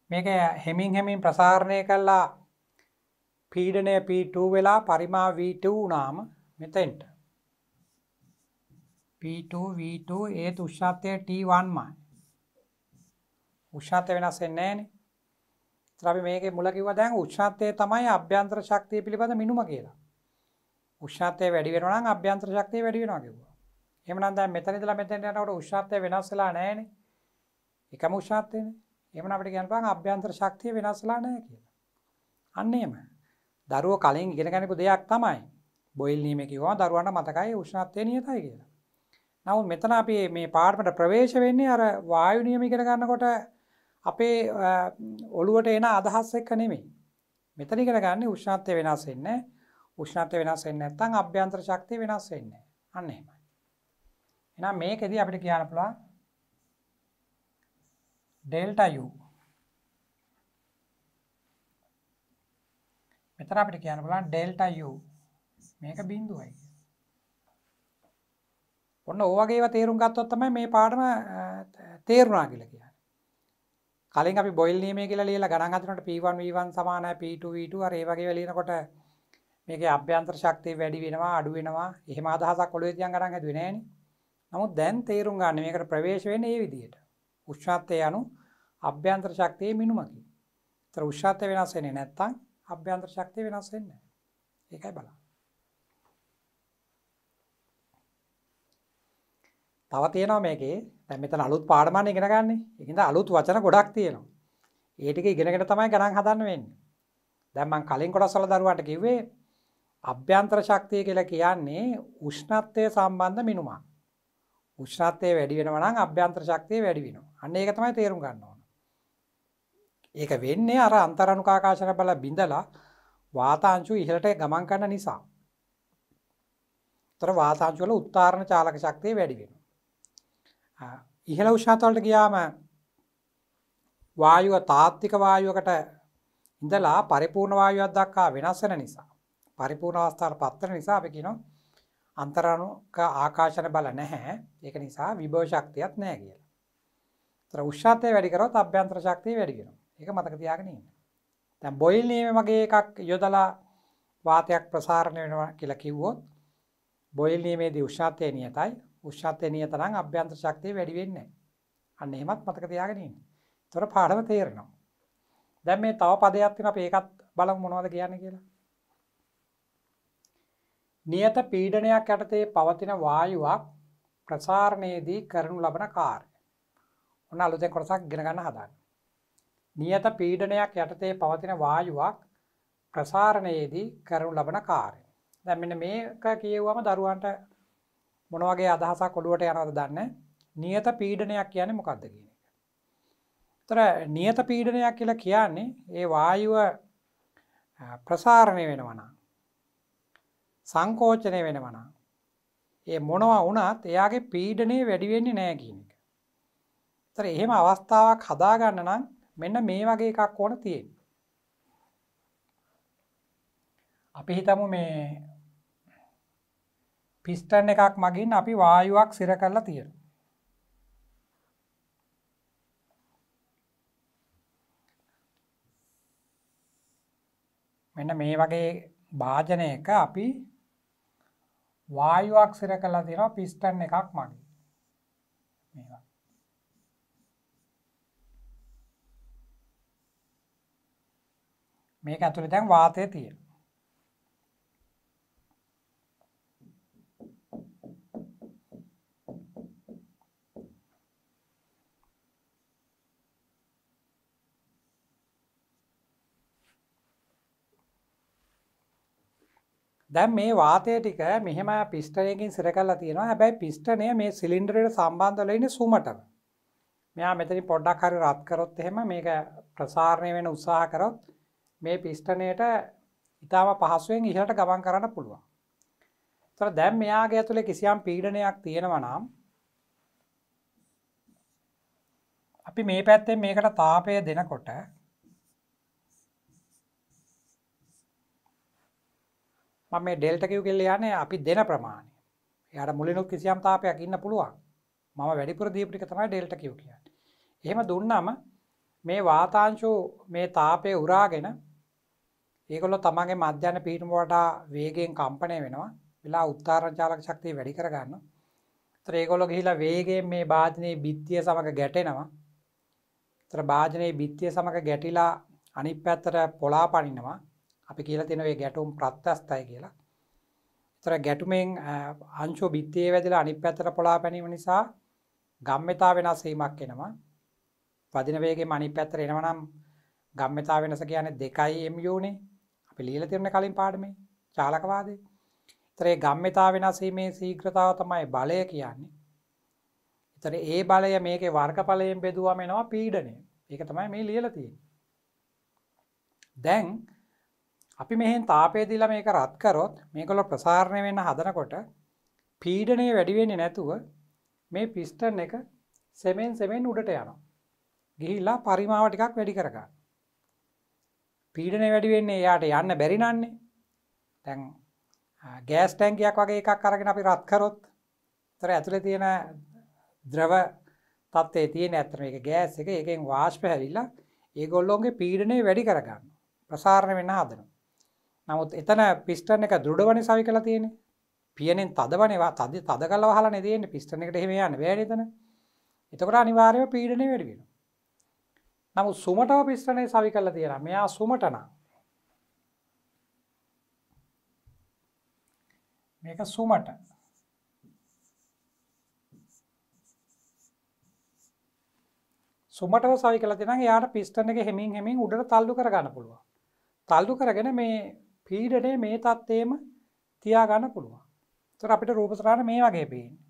මේක හෙමින් හෙමින් ප්‍රසාරණය කළා පීඩනය P2 වෙලා පරිමා V2 වුණාම මෙතෙන්ට P2 V2 ඒත් උෂ්ණත්වය T1මයි. උෂ්ණත්වය වෙනස් වෙන්නේ නැහනේ. ඒත් අපි මේකේ මුල කිව්වා දැන් උෂ්ණත්වය තමයි අභ්‍යන්තර ශක්තිය පිළිබඳ මිනුම කියලා. උෂ්ණත්වය වැඩි වෙනවා නම් අභ්‍යන්තර ශක්තිය වැඩි වෙනවා කිව්වා. එහෙමනම් දැන් මෙතන ඉඳලා මෙතෙන්ට යනකොට උෂ්ණත්වය වෙනස් වෙලා නැහනේ. එකම උෂ්ණත්වයනේ. එහෙමනම් අපිට කියන්න පුළුවන් අභ්‍යන්තර ශක්තිය වෙනස් වෙලා නැහැ කියලා. අන්න එහෙම. දරුවෝ කලින් ඉගෙන ගන්නපු දෙයක් තමයි. බොයිල් නීමේ කිව්වම දරුවන්ට මතකයි උෂ්ණත්වය නියතයි කියලා. නමුත් මෙතන අපි මේ පාඩමට ප්‍රවේශ වෙන්නේ අර වායු නියම ඉගෙන ගන්නකොට අපේ ඔළුවට එන අදහස් එක්ක නෙමෙයි. මෙතන ඉගෙන ගන්න උෂ්ණත්වය වෙනස් වෙන්නේ උෂ්ණත්වය වෙනස් වෙන්නේ නැත්නම් අභ්‍යන්තර ශක්තිය වෙනස් වෙන්නේ අන්න එහෙමයි. එහෙනම් මේකෙදි අපිට කියන්න පුළුවන් ඩෙල්ටා U මෙතන අපිට කියන්න පුළුවන් ඩෙල්ටා U මේක බිඳුවයි. ඔන්න ඕවගේව තේරුම් ගත්තොත් තමයි මේ පාඩම තේරුණා කියලා කියන්නේ. කලින් අපි බොයිල් නියමය කියලා ලියලා ගණන් හදනකොට P1 V1 සමානයි P2 V2 අර ඒ වගේ ලියනකොට මේකේ අභ්‍යන්තර ශක්තිය වැඩි වෙනවා අඩු වෙනවා එහෙම අදහසක් ඔළුවේ තියන් ගණන් හදුවේ නෑනේ. නමුත් දැන් තේරුම් ගන්න මේකට ප්‍රවේශ වෙන්නේ මේ විදිහට. උෂ්ණත්වය anu අභ්‍යන්තර ශක්තියේ මිනුමකි. ඒතර උෂ්ණත්වය වෙනස් වෙන්නේ නැත්නම් අභ්‍යන්තර ශක්තිය වෙනස් වෙන්නේ නැහැ. ඒකයි බලන්න. තව තියෙනවා මේකේ දැන් මෙතන අලුත් පාඩමක් ඉගෙන ගන්න. ඒකින්ද අලුත් වචන ගොඩක් තියෙනවා. ඒ ටික ඉගෙනගෙන තමයි ගණන් හදන්න වෙන්නේ. දැන් මම කලින් කොටස්වල දරුවන්ට කිව්වේ අභ්‍යන්තර ශක්තිය කියලා කියන්නේ උෂ්ණත්වය සම්බන්ධ මිනුමක්. උෂ්ණත්වය වැඩි වෙනවා නම් අභ්‍යන්තර ශක්තිය වැඩි වෙනවා. අන්න ඒක තමයි තේරුම් ගන්න ඕන. ඒක වෙන්නේ අර අන්තරානුකාකාශන බල බිඳලා වාතාංශු ඉහළට ගමන් කරන නිසා. ତර වාතාංශු වල උත්තාරණ චාලක ශක්තිය වැඩි වෙනවා. ඉහළ උෂ්ණත්වවලට ගියාම වායුව තාත්වික වායුවකට ඉඳලා පරිපූර්ණ වායුවක් දක්වා වෙනස් වෙන නිසා පරිපූර්ණ අවස්ථාවට පත් වෙන නිසා අපි කියනවා අන්තරාණුක ආකාශන බල නැහැ. ඒක නිසා විභව ශක්තියක් නැහැ කියලා. ඒතර උෂ්ණත්වය වැඩි කරොත් අභ්‍යන්තර ශක්තිය වැඩි වෙනවා. ඒක මතක තියාගෙන ඉන්න. දැන් බොයිල් නියම වගේ එකක් යොදලා වාතයක් ප්‍රසාරණය වෙනවා කියලා කිව්වොත් බොයිල් නියමේදී උෂ්ණත්වය නියතයි. උෂ්ණත්වය නියත නම් අභ්‍යන්තර ශක්තිය වැඩි වෙන්නේ නැහැ. අන්න එහෙමත් මතක තියාගෙන ඉන්න. ඒතර පාඩම තේරෙනවා. දැන් මේ තව පදයක් තියෙනවා අපි ඒකත් බලමු මොනවද කියන්නේ කියලා. නියත පීඩනයක් යටතේ පවතින වායුවක් ප්‍රසාරණයේදී කරනු ලබන කාර්ය. ඔන්න අලුතෙන් කොටසක් ඉගෙන ගන්න හදන්න. නියත පීඩනයක් යටතේ පවතින වායුවක් ප්‍රසාරණයේදී කරනු ලබන කාර්ය. දැන් මෙන්න මේක කියවුවම දරුවන්ට මොන වගේ අදහසක් ඔළුවට යනවද දන්නේ නියත පීඩනයක් කියන්නේ මොකක්ද කියන එක. ඒතර නියත පීඩනයක් කියලා කියන්නේ ඒ වායුව ප්‍රසාරණය වෙනවා නම් සංකෝචනය වෙනවා නම් ඒ මොනවා වුණත් එයාගේ පීඩනය වැඩි වෙන්නේ නැහැ කියන එක. ඒතර එහෙම අවස්ථාවක් හදාගන්න නම් මෙන්න මේ වගේ එකක් ඕන තියෙන්නේ. අපි හිතමු මේ පිස්ටන් එකක් මගින් අපි වායුවක් සිර කරලා තියෙනවා. මෙන්න මේ වගේ භාජනයක අපි වායුවක් සිර කරලා තියෙනවා පිස්ටන් එකක් මගින්. මේවා. මේක ඇතුලේ දැන් වාතය තියෙනවා. දැන් මේ වාතය ටික මෙහෙම පිස්ටනයකින් සිර කරලා තියෙනවා. හැබැයි පිස්ටනය මේ සිලින්ඩරයට සම්බන්ධ වෙලා ඉන්නේ සුමටම. මෙයා මෙතනින් පොඩ්ඩක් හරි රත් කරොත් එහෙම මේක ප්‍රසාරණය වෙන උත්සාහ කරොත් මේ පිස්ටනයට ඊටම පහසුවෙන් ඉහළට ගමන් කරන්න පුළුවන්. ඒතර දැන් මෙයාගේ ඇතුලේ කිසියම් පීඩනයක් තියෙනවා නම් අපි මේ පැත්තෙන් මේකට තාපය දෙනකොට මම මේ ඩෙල්ටා කිව් කියලා යන්නේ අපි දෙන ප්‍රමාණය. එයාට මුලිනුත් කිසියම් තාපයක් ඉන්න පුළුවන්. මම වැඩිපුර දීපු ටික තමයි ඩෙල්ටා කිව් කියන්නේ. එහෙම දුන්නම මේ වාතාංශු මේ තාපය උරාගෙන ඒගොල්ලෝ තමන්ගේ මධ්‍යන පීඩන වලට වේගයෙන් කම්පණය වෙනවා. වෙලා උත්තරණ චාලක ශක්තිය වැඩි කර ගන්නවා. ඒතර ඒගොල්ලෝ ගිහිලා වේගයෙන් මේ භාජනයේ බිත්තිය සමග ගැටෙනවා. ඒතර භාජනයේ බිත්තිය සමග ගැටිලා අනිත් පැත්තට පොලා පනිනවා. අපි කියලා තියෙන මේ ගැටුම් ප්‍රත්‍යස්තයි කියලා. ඒතර ගැටුමෙන් අංශු බිත්තියේ වැදිලා අනිත් පැත්තට පොලා පැනීම නිසා ගම්මිතා වෙනස් වීමක් එනවා. වදින වේගෙම අනිත් පැත්තට එනවා නම් ගම්මිතා වෙනස කියන්නේ 2 mu නේ. අපි ලියලා තියෙන කලින් පාඩමේ චාලකවාදේ. ඒතර ඒ ගම්මිතා වෙනස් වීමේ ශීඝ්‍රතාව තමයි බලය කියන්නේ. ඒතර ඒ බලය මේකේ වර්ගඵලයෙන් බෙදුවම එනවා පීඩනය. ඒක තමයි මේ ලියලා තියෙන්නේ. දැන් අපි මෙහෙන් තාපය දීලා මේක රත් කරොත් මේගොල්ලෝ ප්‍රසාරණය වෙන්න හදනකොට පීඩනය වැඩි වෙන්නේ නැතුව මේ පිස්ටන් එක සෙමෙන් සෙමෙන් උඩට යනවා. ගිහිල්ලා පරිමාව ටිකක් වැඩි කරගන්න. පීඩනය වැඩි වෙන්නේ එයාට යන්න බැරි නන්නේ. දැන් ගෑස් ටැංකියක් වගේ එකක් අරගෙන අපි රත් කරොත් ඒතර ඇතුලේ තියෙන ද්‍රව තත්ත්වයේ තියෙන ඇත්තට මේක ගෑස් එක ඒකෙන් වාෂ්ප හැලිලා ඒගොල්ලෝගේ පීඩනය වැඩි කරගන්න. ප්‍රසාරණය වෙන්න හදනවා. නමුත් එතන පිස්ටන් එක දෘඩවනේ සවි කළා තියෙන්නේ. පියනෙන් තදවනේ තද තද කළා වහලානේ තියෙන්නේ පිස්ටන් එකට එහෙම යන්න බෑනේ එතන. එතකොට අනිවාර්යයෙන්ම පීඩනය වැඩි වෙනවා. නමුත් සුමටව පිස්ටනේ සවි කළා තියෙනවා. මෙයා සුමට නම් මේක සුමට සුමටව සවි කළා තියෙනවා. එයාට පිස්ටන් එක හෙමින් හෙමින් උඩට තල්ලු කරගන්න පුළුවන්. තල්ලු කරගෙන මේ පීඩනය මේ තත්ත්වයේම තියාගන්න පුළුවන්. ඒතර අපිට රූප සටහන මේ වගේ පේන්නේ.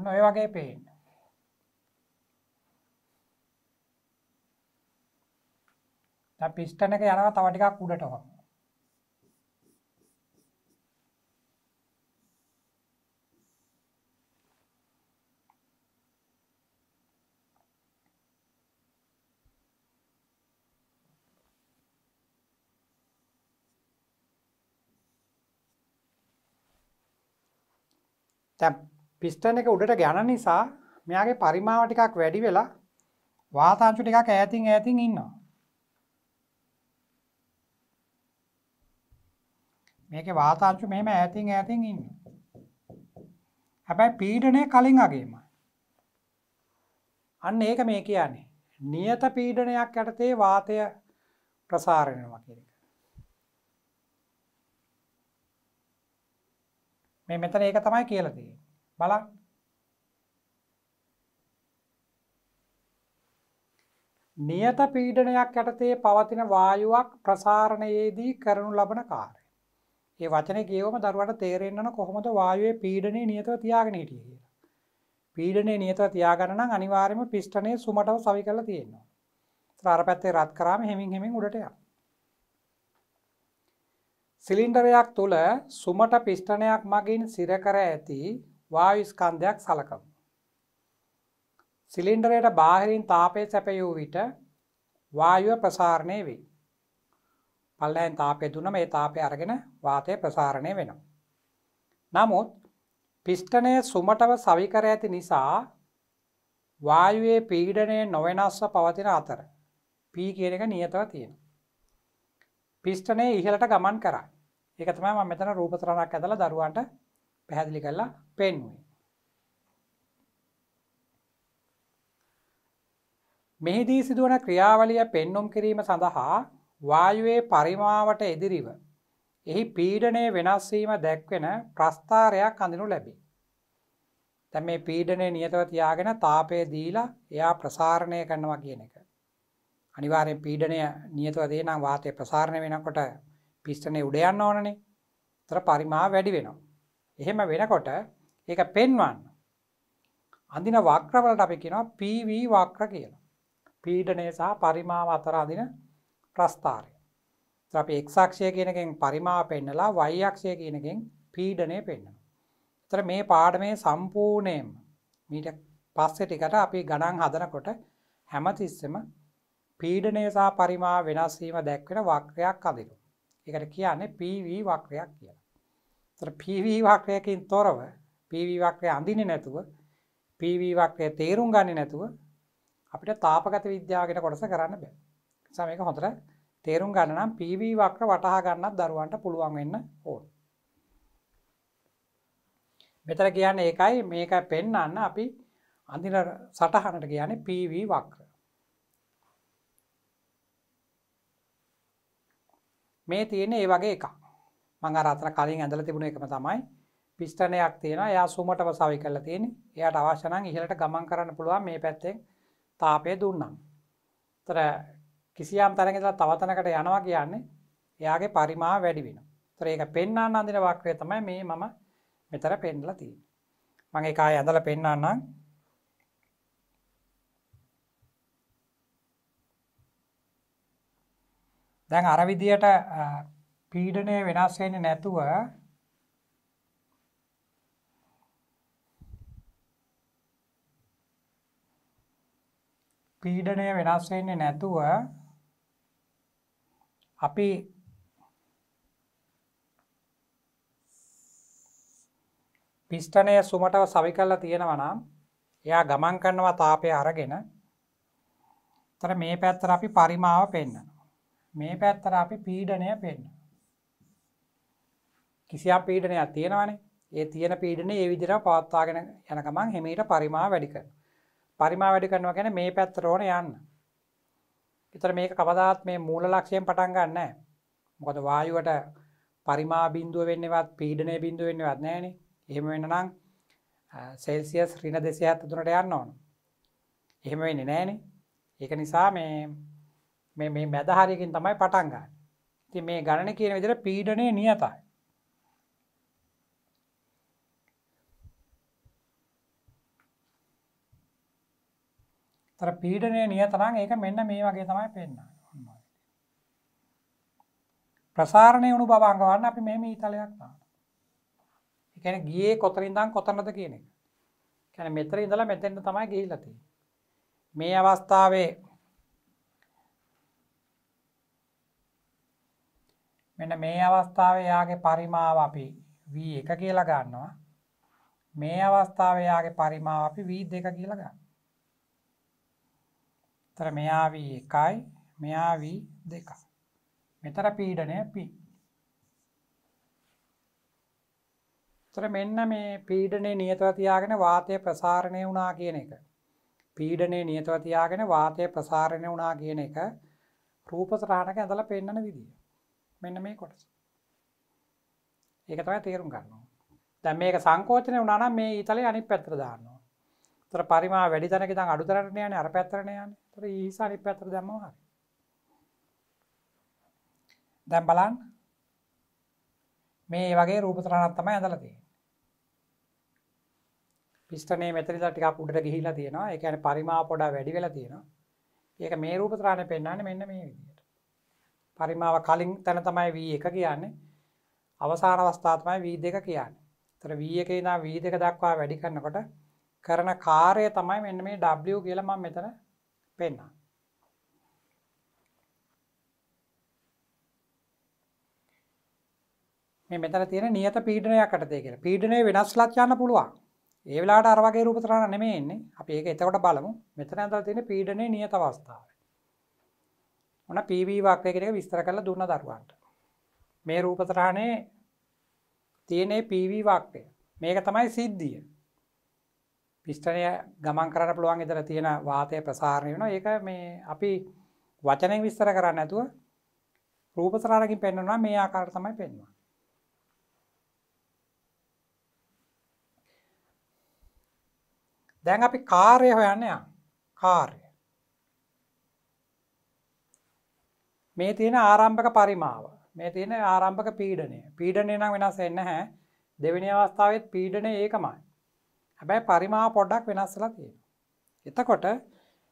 ඔන්න ඔය වගේ පේන්නේ. දැන් පිස්ටන් එක යනවා තව ටිකක් උඩට වගේ. දැන් පිස්ටන් එක උඩට යන නිසා මෙයාගේ පරිමාව ටිකක් වැඩි වෙලා වාතාංශු ටිකක් ඈතින් ඈතින් ඉන්නවා. මේකේ වාතාංශු මෙහෙම ඈතින් ඈතින් ඉන්නවා. හැබැයි පීඩනය කලින් අගේමයි. අන්න ඒක මේ කියන්නේ. නියත පීඩනයක් යටතේ වාතය ප්‍රසාරණයනවා කියන එක. මේ මෙතන ඒක තමයි කියලා තියෙන්නේ. බලන්න. නියත පීඩනයක් යටතේ පවතින වායුවක් ප්‍රසාරණයේදී කරනු ලබන කාර්යය. ඒ වචනේ කියවම දරුවට තේරෙන්න ඕන කොහොමද වායුවේ පීඩනය නියතව තියාගෙන හිටියේ කියලා. පීඩනය නියතව තියාගන්න නම් අනිවාර්යයෙන්ම පිස්ටනේ සුමටව සවි කරලා තියෙනවා. ඒතර අර පැත්තේ රත් කරාම හිමින් හිමින් උඩට යනවා. සිලින්ඩරයක් තුල සුමට පිස්ටනයක් මගින් සිර කර ඇති වායු ස්කන්ධයක් සලකමු. සිලින්ඩරයට බාහිරින් තාපය සැපයූ විට වායුව ප්‍රසාරණය වෙයි. පල්ලෙන් තාපය දුන්නම ඒ තාපය අරගෙන වාතය ප්‍රසාරණය වෙනවා. නමුත් පිස්ටනය සුමටව සවිකර ඇති නිසා වායුවේ පීඩනය නොවෙනස්ව පවතින අතර පී කියන එක නියතව තියෙන. පිස්ටනය ඉහලට ගමන් කරා. ඒක තමයි මම මෙතන රූප තරණක් ඇදලා දරුවන්ට පැහැදිලි කරලා පෙන්වුවේ. මෙහිදී සිදුවන ක්‍රියාවලිය පෙන්눔 කිරීම සඳහා වායුවේ පරිමාවට එදිරිව එහි පීඩනය වෙනස් වීම දැක්වෙන ප්‍රස්ථාරයක් අඳිනු ලැබේ. දැන් මේ පීඩනය නියතව තියාගෙන තාපය දීලා එයා ප්‍රසාරණය කරනවා කියන එක. අනිවාර්යෙන් පීඩනය නියතව දේ නම් වාතය ප්‍රසාරණය වෙනකොට පිස්ටනේ උඩ යන්න ඕනනේ. ඒතර පරිමාව වැඩි වෙනවා. එහෙම වෙනකොට ඒක පෙන්වන්න. අඳින වක්‍රවලට අපි කියනවා PV වක්‍ර කියලා. පීඩනය සහ පරිමාව අතර අඳින ප්‍රස්ථාරය. අපි එක් අක්ෂය කියන එකෙන් පරිමාව පෙන්නලා y අක්ෂය කියන එකෙන් පීඩනය පෙන්වනවා. ඒතර මේ පාඩමේ සම්පූර්ණයෙන්ම මීට පස්සේ ටිකට අපි ගණන් හදනකොට හැමතිස්සෙම පීඩනය සහ පරිමාව වෙනස් වීම දැක්වෙන වක්‍රයක් අඳිනවා. ඒකට කියන්නේ PV වක්‍රයක් කියලා. ඒතර PV වක්‍රයකින් තොරව PV වක්‍රය අඳින්නේ නැතුව PV වක්‍රය තේරුම් ගන්නේ නැතුව අපිට තාපගත විද්‍යාව කියන කොටස කරන්න බෑ. ඒ නිසා මේක හොඳට තේරුම් ගන්න නම් PV වක්‍ර වටහා ගන්නත් දරුවන්ට පුළුවන් වෙන්න ඕන. මෙතන කියන්නේ ඒකයි මේක පෙන්වන්න අපි අඳින සටහනට කියන්නේ PV වක්‍ර. මේ තියෙන්නේ ඒ වගේ එකක්. මම අර අතන කලින් ඇඳලා තිබුණ එකම තමයි. පිස්ටනයක් තියෙනවා. එයා සුමට වසාවි කරලා තියෙන්නේ. එයාට අවශ්‍ය නම් ඉහළට ගමන් කරන්න පුළුවන් මේ පැත්තෙන් තාපය දුන්නම්. ඒතර කිසියම් තැනක ඉඳලා තව තැනකට යනවා කියන්නේ එයාගේ පරිමාව වැඩි වෙනවා. ඒතර ඒක පෙන්වන්න අඳින වක්‍රය තමයි මේ මම මෙතන පෙන්ලා තියෙන්නේ. මම ඒක ආයෙ ඇඳලා පෙන්වන්නම්. දැන් අර විදියට පීඩනය වෙනස් වෙන්නේ නැතුව පීඩනය වෙනස් වෙන්නේ නැතුව අපි පිස්ටනය සුමටව සවි කරලා තියෙනවා නම් එයා ගමන් කරනවා තාපය අරගෙන. තර මේ පැත්තර අපි පරිමාව පෙන්න්න මේ පැත්තර අපි පීඩනය පෙන්න්න කිසියක් පීඩනයක් තියෙනවනේ. ඒ තියෙන පීඩන ඒ විදිර පවත්වාගෙන යන ගමන් හෙමීට පරිමා වැඩි කරන පරිමා වැඩි කරනවා ගැන මේ පැත්තර ඕන යන්න. එතර මේක කවදාත් මේ මූල ලක්ෂයෙන් පටන් ගන්න මොකද වායුවට පරිමා බින්දුව වෙන්නවත් පීඩනය බින්දුව වෙන්නවත් නෑනේ. එහෙම වෙන්න නම් සෙල්සියස් රින දෙසය ඇත්ත තුනට යන්න ඕන. එහෙම වෙන්නේ නෑනේ. ඒක නිසා මේ මේ මැදහරියකින් තමයි පටන් ගන්න. ඉතින් මේ ගණන කියන විදිහට පීඩනය නියතයි. තර පීඩනය නියතරං ඒක මෙන්න මේ වගේ තමයි පෙන්න්න ප්‍රසාරණය වුණු බවංගවන්න අපි මෙම ඊතලයක් නා එකන ගියේ කොතරින්දං කොතනද කියන එක. කැන මෙතර ඉඳලා මෙතෙන්ට තමයි ගිහිලති මේ අවස්ථාවේ මෙන්න මේ අවස්ථාවේ යාගේ පරිමාව අපි වී එක කියලා ගන්නවා. මේ අවස්ථාවේ යාගේ පරිමාව අපි වී දෙක කියලා ගන්න තර මෙයාවී එකයි මෙයාවී දෙක. මෙතර පීඩනය පි. තොර මෙන්න මේ පීඩනය නියතව තියාගෙන වාතය ප්‍රසාරණය වුණා කියන එක. පීඩනය නියතව තියාගෙන වාතය ප්‍රසාරණය වුණා කියන එක රූප සටහනක ඇඳලා පෙන්වන විදිය. මෙන්න මේ කොටස. ඒක තමයි තේරුම් ගන්න ඕනේ. දැන් මේක සංකෝචනය වුණා නම් මේ ඊතලේ අනිත් පැත්තට දාන්න ඕනේ. ඒතර පරිමා වැඩි තැනක ඉඳන් අඩු තැනට යන්නේ අර පැත්තට යන්නේ. ඒතර ඊස අනිත් පැත්තට දැම්මම හරි. දැන් බලන්න. මේ වගේ රූප සටහනක් තමයි ඇඳලා තියෙන්නේ. පිස්ටනේ මෙතන ඉඳලා ටිකක් උඩට ගිහිල්ලා තියෙනවා. ඒ කියන්නේ පරිමාව පොඩක් වැඩි වෙලා තියෙනවා. ඒක මේ රූප සටහනේ පෙන්වන්නේ මෙන්න මේ විදිහට. පරිමාව කලින් තැන තමයි V1 කියන්නේ. අවසාන අවස්ථාව තමයි V2 කියන්නේ. ඒතර V1 ඉඳන් V2 දක්වා වැඩි කරනකොට කරන කාර්යය තමයි මෙන්න මේ W කියලා මම මෙතන පෙන්නන්නේ. මේ මෙතන තියෙන නියත පීඩනයක් යටතේ කියලා. පීඩනය වෙනස්ලත් යන්න පුළුවන්. ඒ වෙලාවට අර වගේ රූප තරණ නෙමෙයි එන්නේ. අපි ඒක එතකොට බලමු. මෙතන ඇඳලා තියෙන පීඩනයේ නියත අවස්ථාව. මොන PV වක්‍රය කියන එක විස්තර කරලා දුන්න දරුවන්ට. මේ රූප තරහනේ තියෙන PV වක්‍රය. මේක තමයි සිද්ධිය. පිස්ටනය ගමන් කරන්න පුළුවන් ඉදර තියෙන වාතය ප්‍රසාරණය වෙනවා. ඒක මේ අපි වචනෙන් විස්තර කරන්නේ නැතුව රූප තරණකින් පෙන්වනවා මේ ආකාරයට තමයි පෙන්වන්නේ. දැන් අපි කාර්ය හොයන්න යන්න. කාර්ය. මේ තියෙන ආරම්භක පරිමාව. මේ තියෙන ආරම්භක පීඩනය. පීඩනය නම් වෙනස් වෙන්නේ නැහැ. දෙවෙනි අවස්ථාවෙත් පීඩනය ඒකමයි. හැබැයි පරිමාව පොඩ්ඩක් වෙනස් වෙලා තියෙනවා. එතකොට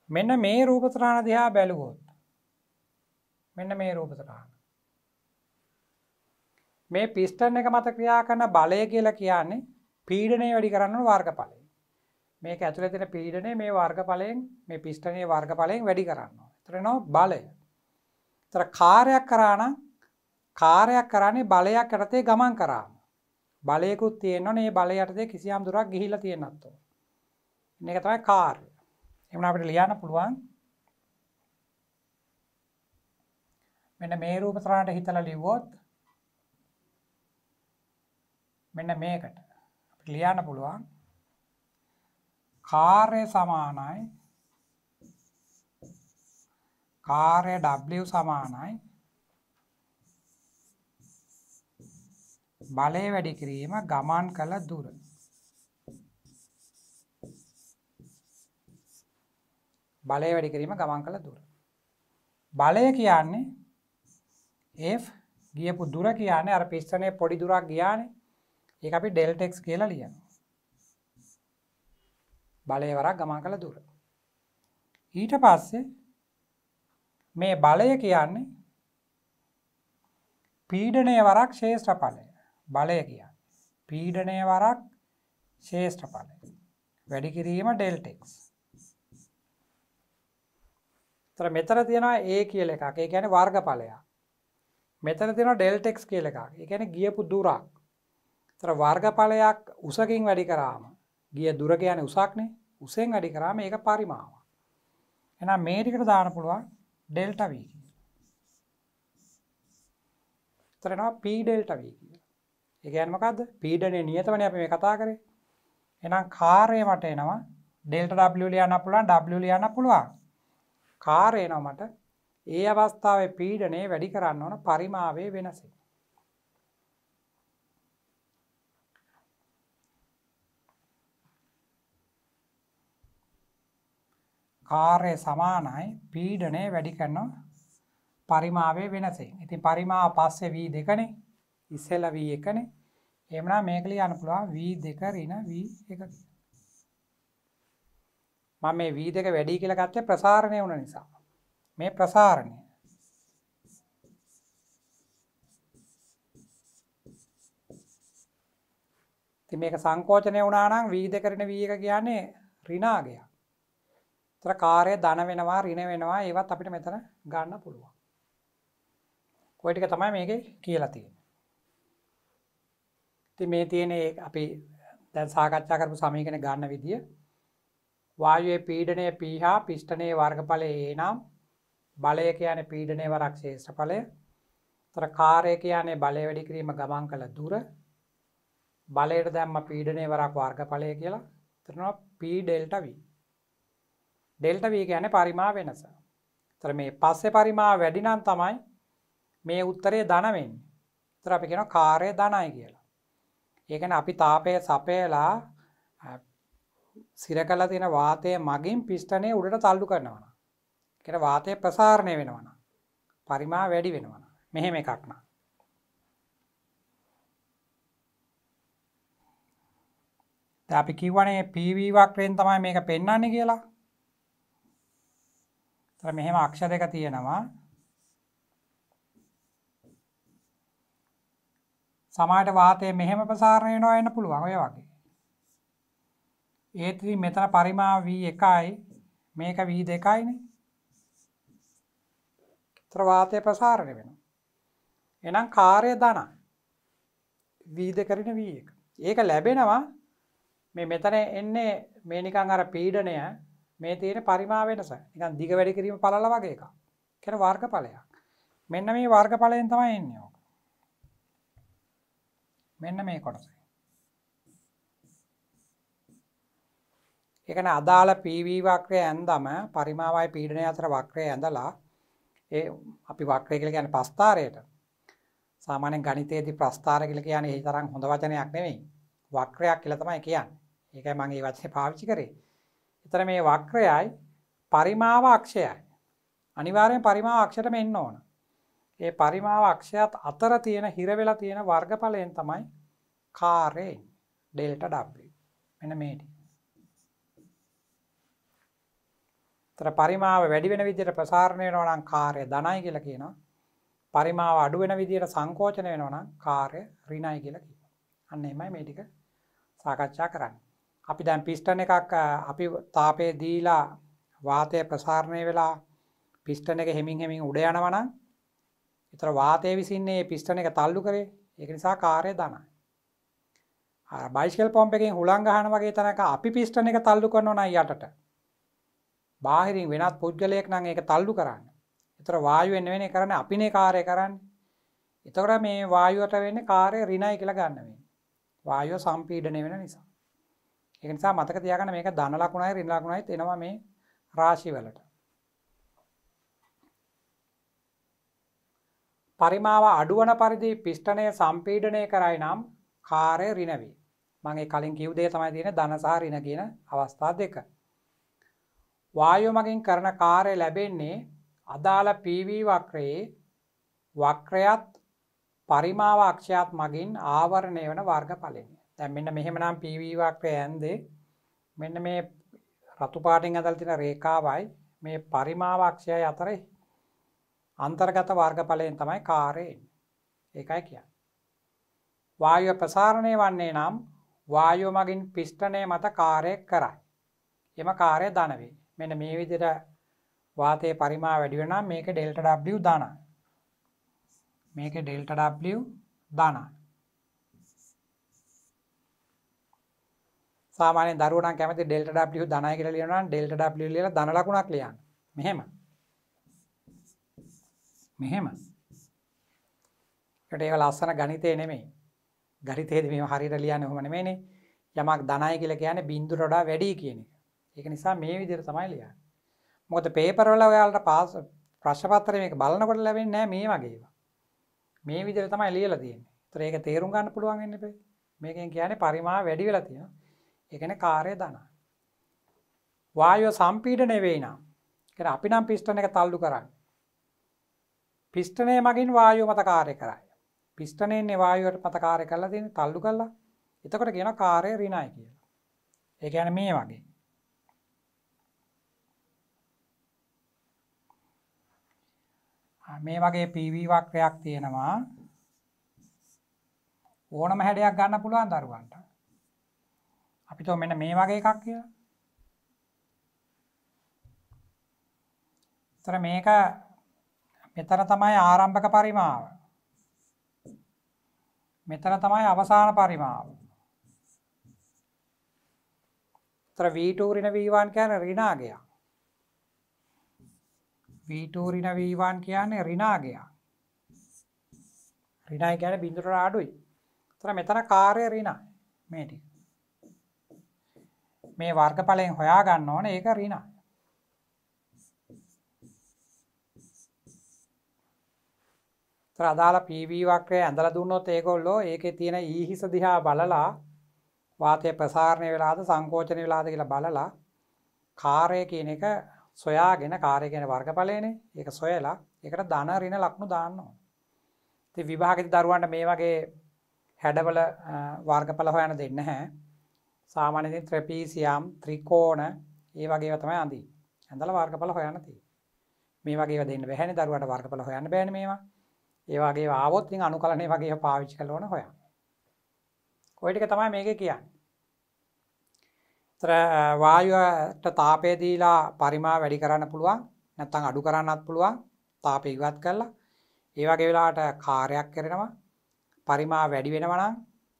මෙන්න මේ රූප සටහන දිහා බැලුවොත් මෙන්න මේ රූප සටහන. මේ පිස්ටන් එක මත ක්‍රියා කරන බලය කියලා කියන්නේ පීඩනය වැඩි කරන්න වර්ගඵලය. මේක ඇතුළේ තියෙන පීඩනය මේ වර්ගඵලයෙන් මේ පිස්ටනයේ වර්ගඵලයෙන් වැඩි කරනවා. ඒතර එනවා බලය. ඒතර කාර්යයක් කරා නම් කාර්යයක් කරන්නේ බලයක් යටතේ ගමන් කරාම. බලයකුත් තියෙනවනේ මේ බලය යටතේ කිසියම් දුරක් ගිහිල්ලා තියෙනත් ඕන. මේක තමයි කාර්ය. එහෙනම් අපිට ලියන්න පුළුවන්. මෙන්න මේ රූප තරණයට හිතලා ලිව්වොත් මෙන්න මේකට අපිට ලියන්න පුළුවන්. කාර්ය සමානයි. කාර්ය W සමානයි. බලය වැඩි කිරීම ගමන් කළ දුර. බලය වැඩි කිරීම ගමන් කළ දුර. බලය කියන්නේ F ගියපු දුර කියන්නේ අර පිස්ටනේ පොඩි දුරක් ගියානේ. ඒක අපි ඩෙල්ටා x කියලා ලියනවා. බලය වරක් ගමන් කළ දුර. ඊට පස්සේ මේ බලය කියන්නේ පීඩනය වරක් ශේෂ්ත්‍රඵලය බලය කිය පීඩනය වරක් ශේෂ්ත්‍රඵලය වැඩි කිරීම ඩෙල්ටෙක්ස් තර මෙතර තියෙනවා ඒ කියල එකක්. ඒ ගැන වර්ගඵලයක්. මෙතන තියෙන ඩෙල්ටෙක්ස් කියල එකක්. ඒ ගැන ගියපු දුරක්. තර වර්ගඵලයක් උසකින් වැඩි කරාම ගිය දුර කියන උසක්නේ උසෙන් වැඩි කරාම ඒක පරිමාව. එහෙනම් මේ ටිකට දාන්න පුළුවන් ඩෙල්ටා v කියලා. එතන එනවා p ඩෙල්ටා v කියලා. ඒ කියන්නේ මොකද්ද? පීඩනයේ නියතවනේ අපි මේ කතා කරේ. එහෙනම් කාර්යය මට එනවා ඩෙල්ටා w ලියන්න පුළුවන් w ලියන්න පුළුවන්. කාර්යය එනවා මට ඒ අවස්ථාවේ පීඩනය වැඩි කරන්න ඕන පරිමාවේ වෙනසෙන්. කාර්ය සමානයි පීඩනය වැඩි කරනවා පරිමාවේ වෙනසේ. ඉතින් පරිමාව පස්සේ V දෙකනේ ඉස්සෙල්ලා V එකනේ. එහෙමනම් මේක ලියන්න පුළුවන් V දෙක ඍණ V එක මම මේ V දෙක වැඩි කියලා ගත්තේ ප්‍රසාරණය වුණ නිසා. මේ ප්‍රසාරණය ඉතින් මේක සංකෝචනය වුණා නම් V දෙක ඍණ V එක කියන්නේ ඍණාගයක්. තර කාරය ධන වෙනවා රින වෙනවා ඒවත් අපිට මෙතන ගන්න පුළුවන්. කොයිටික තමයි මේක කියලා තියෙන. ති මේ තියෙන අපි දැන් සාකච්ඡා කරපු සමීකන ගන්න විදිය වායුවේ පීඩනය පීහා පිෂ්ටනයේ වර්ගඵලය ඒ නම් බලය කියන පීඩනය වරක් ශේෂ්ඨඵලය තර කාරය කියන්නේ බලය වැඩි කිරීම ගමන් කළ දුර බලයට දැම්ම පීඩනය වරක් වර්ගඵලය කියලා තරනවා P delta V. Delta V කියන්නේ පරිමා වෙනස. තර මේ පස්සේ පරිමා වැඩි නම් තමයි මේ උත්තරේ ධන වෙන්නේ. ඒතර අපි කියනවා කාර්ය ධනයි කියලා. ඒ කියන්නේ අපි තාපය සපයලා සිර කළ තියෙන වාතය මගින් පිස්ටනේ උඩට තල්ලු කරනවා. නම්. ඒකට වාතය ප්‍රසාරණය වෙනවා නම් පරිමා වැඩි වෙනවා නම්. මෙහෙම එකක් නම්. දැන් අපි කිව්වනේ PV වක්‍රයෙන් තමයි මේක පෙන්වන්නේ කියලා. ඒතර මෙහෙම අක්ෂ දෙක තියෙනවා. සමායට වාතය මෙහෙම ප්‍රසාරණය වෙනවා වෙන්න පුළුවන් ඔය වගේ. ඒත් ඉතින් මෙතන පරිමා V1යි මේක V2යිනේ. ඒතර වාතය ප්‍රසාරණය වෙනවා. එහෙනම් කාර්ය ධන V2 කරින V1. ඒක ලැබෙනවා මේ මෙතන එන්නේ මේ නිකන් අර පීඩනය මේ තියෙන පරිමා වෙනස. නිකන් දිග වැඩි කිරීම පළල වගේ එකක්. කියන වර්ගඵලයක්. මෙන්න මේ වර්ගඵලයෙන් තමයි එන්නේ ඕක. මෙන්න මේ කොටස. ඒ කියන්නේ අදාළ PV වක්‍රය ඇඳම පරිමාවයි පීඩනය අතර වක්‍රය ඇඳලා ඒ අපි වක්‍රය කියලා කියන්නේ ප්‍රස්ථාරයට. සාමාන්‍යයෙන් ගණිතයේදී ප්‍රස්ථාර කියලා කියන්නේ ඒ තරම් හොඳ වචනයක් නෙමෙයි. වක්‍රයක් කියලා තමයි කියන්නේ. ඒකයි මම මේ වචනේ පාවිච්චි කරේ. එතන මේ වක්‍රයයි පරිමාව අක්ෂයයි. අනිවාර්යෙන් පරිමාව අක්ෂයටම එන්න ඕන. ඒ පරිමාව අක්ෂයත් අතර තියෙන හිර වෙලා තියෙන වර්ගඵලයෙන් තමයි කාර්යය ඩෙල්ටා W. මෙන්න මේ ටික. තර පරිමාව වැඩි වෙන විදිහට ප්‍රසාරණය වෙනවා නම් කාර්ය ධනයි කියලා කියනවා. පරිමාව අඩු වෙන විදිහට සංකෝචන වෙනවා නම් කාර්ය ඍණයි කියලා කියනවා. අන්න එමය මේ ටික සාකච්ඡා කරන්නේ. අපි දැන් පිස්ටන් එකක් අපි තාපය දීලා වාතය ප්‍රසාරණය වෙලා පිස්ටන් එක හෙමින් හෙමින් උඩ යනවා නම් ඒතර වාතය විසින් මේ පිස්ටන් එක තල්ලු කරේ. ඒක නිසා කාර්ය ධනයි. අර බයිසිකල් පම්ප් එකෙන් හුලං ගහන වගේ තැනක අපි පිස්ටන් එක තල්ලු කරනවා නම් යටට බාහිරින් වෙනත් පුද්ගලයෙක් නම් ඒක තල්ලු කරන්න. ඒතර වායුවෙන් වෙන්නේ කරන්නේ අපිනේ කාර්යය කරන්නේ. එතකොට මේ වායුවට වෙන්නේ කාර්ය ඍණයි කියලා ගන්න වෙන්නේ. වායුව සම්පීඩනය වෙන නිසා. ඒක නිසා මතක තියාගන්න මේක ධන ලකුණයි ඍණ ලකුණයිත් එනවා මේ රාශි වලට. පරිමාව අඩුවන පරිදි පිස්ටනය සම්පීඩනය කරයි නම් කාර්ය ඍණ වේ. මම ඒ කලින් කිව් දේ තමයි තියෙන්නේ ධන සහ ඍණ කියන අවස්ථා දෙක. වායුව මගින් කරන කාර්ය ලැබෙන්නේ අදාළ PV වක්‍රයේ වක්‍රයත් පරිමාව අක්ෂයත් මගින් ආවරණය වන වර්ගඵලයෙන්. දැන් මෙන්න මෙහෙමනම් PV වක්‍රය ඇන්දේ මෙන්න මේ රතු පාටින් ඇදලා තියෙන රේඛාවයි මේ පරිමාව අක්ෂයයි අතර අන්තර්ගත වර්ගඵලයෙන් තමයි කාර්යය එන්නේ. ඒකයි කියන්නේ. වායුව ප්‍රසාරණය වන්නේ නම් වායුව මගින් පිස්ටනය මත කාර්යය කරයි. එම කාර්යය ධන වේ. මෙන්න මේ විදිහට වාතයේ පරිමා වැඩි වෙනවා මේක ඩෙල්ටා W ධනයි. මේක ඩෙල්ටා W ධනයි. සාමාන්‍යයෙන් දරුවෝ නම් කැමති ඩෙල්ටා W ධනයි කියලා ලියනවා නම් ඩෙල්ටා W ලියලා ධන ලකුණක් ලියන්න. මෙහෙම. මෙහෙම. ඒකට ඒක ලස්සන ගණිතේ නෙමෙයි. ගණිතයේදී මේව හරියට ලියන්නේ ඔහොම නෙමෙයිනේ. යමක් ධනයි කියලා කියන්නේ බිඳුවට වඩා වැඩි කියන එක. ඒක නිසා මේ විදිහට තමයි ලියන්නේ. මොකද පේපර් වල ඔයාලට පාස් ප්‍රශ්න පත්‍රය මේක බලනකොට ලැබෙන්නේ නැහැ මේ වගේ ඒවා. මේ විදිහට තමයි ලියලා තියෙන්නේ. ඒතර ඒක තේරුම් ගන්න පුළුවන් වෙන්නේ බෑ. මේකෙන් කියන්නේ පරිමාව වැඩි වෙලා තියෙනවා. ඒ කියන්නේ කාර්ය ධන. වායුව සම්පීඩනය වෙයි නම් කියන්නේ අපි නම් පිස්ටන් එක තල්ලු කරන්නේ. පිස්ටනය මගින් වායුව මත කාර්ය කරයි. පිස්ටනේන්නේ වායුවට මත කාර්ය කරලා තියෙන්නේ තල්ලු කරලා. එතකොට කියනවා කාර්ය ඍණයි කියලා. ඒ කියන්නේ මේ වගේ. මේ වගේ PV වක්‍රයක් තියෙනවා ඕනම හැඩයක් ගන්න පුළුවන් දරුවන්ට. අපිට මෙන්න මේ වගේ එකක් කියලා. ඒතර මේක මෙතන තමයි ආරම්භක පරිමාව. මෙතන තමයි අවසාන පරිමාව. ඒතර V2 ඍණ V1 කියන්නේ ඍණාගයක්. V2 ඍණ V1 කියන්නේ ඍණාගයක්. ඍණයි කියන්නේ බිඳුවට අඩුයි. එතන මෙතන කාර්ය ඍණයි. මේ ටික. මේ වර්ගඵලයෙන් හොයා ගන්න ඕන ඒක ඍණයි. තර අදාළ PV වක්‍රය ඇඳලා දුන්නොත් ඒගොල්ලෝ ඒකේ තියෙන E හිස දිහා බලලා වාතය ප්‍රසාරණය වෙලාද සංකෝචනය වෙලාද කියලා බලලා කාර්යය කියන එක සොයාගෙන කාර්ය කියන වර්ගඵලයනේ ඒක සොයලා ඒකට ධන ඍණ ලක්ෂණ දාන්න ඕන. ඉතින් විභාගෙදි දරුවන්ට මේ වගේ හැඩවල වර්ගඵල හොයන්න දෙන්නේ නැහැ. සාමාන්‍යයෙන් ත්‍රපීසියම් ත්‍රිකෝණ ඒ වගේ ඒවා තමයි අඳින්නේ. ඇඳලා වර්ගඵල හොයන්න තියෙන්නේ. මේ වගේ ඒවා දෙන්න බැහැනේ දරුවට වර්ගඵල හොයන්න බෑනේ මේවා. ඒ වගේ ඒවා ආවොත් ඉතින් අනුකලනේ වගේ ඒවා පාවිච්චි කරලා ඕන හොයන්න. ওই ටික තමයි මේකේ කියන්නේ. තර වායුවට තාපය දීලා පරිමා වැඩි කරන්න පුළුවන් නැත්නම් අඩු කරන්නත් පුළුවන් තාපය ඉවත් කරලා. ඒ වගේ වෙලාවට කාර්යයක් කරනවා. පරිමා වැඩි වෙනවා නම්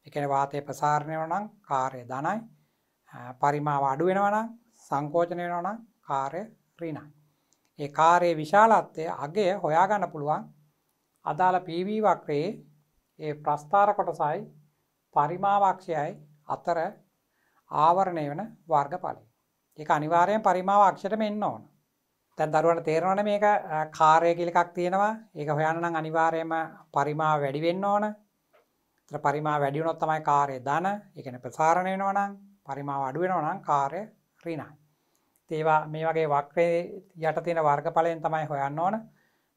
ඒ කියන්නේ වාතය ප්‍රසාරණය වෙනවා නම් කාර්ය ධනයි පරිමාව අඩු වෙනවා නම් සංකෝචනය වෙනවා නම් කාර්ය ඍණයි. ඒ කාර්යයේ විශාලත්වය අගය හොයාගන්න පුළුවන්. අදාළ PV වක්‍රයේ ඒ ප්‍රස්ථාර කොටසයි පරිමාවක්ෂයයි අතර ආවරණය වෙන වර්ගඵලය. ඒක අනිවාර්යෙන් පරිමාව අක්ෂරෙම එන්න ඕන. දැන් දරුවන්ට තේරෙනවනේ මේක කාර්යය කියලා එකක් තියෙනවා. ඒක හොයන්න නම් අනිවාර්යයෙන්ම පරිමාව වැඩි වෙන්න ඕන. ඒතර පරිමාව වැඩි වුණොත් තමයි කාර්ය ධන. ඒ කියන්නේ ප්‍රසාරණය වෙනවා නම් පරිමාව අඩු වෙනවා නම් කාර්ය ඍණයි. ඒවා මේ වගේ වක්‍රයේ යට තියෙන වර්ගඵලයෙන් තමයි හොයන්න ඕන.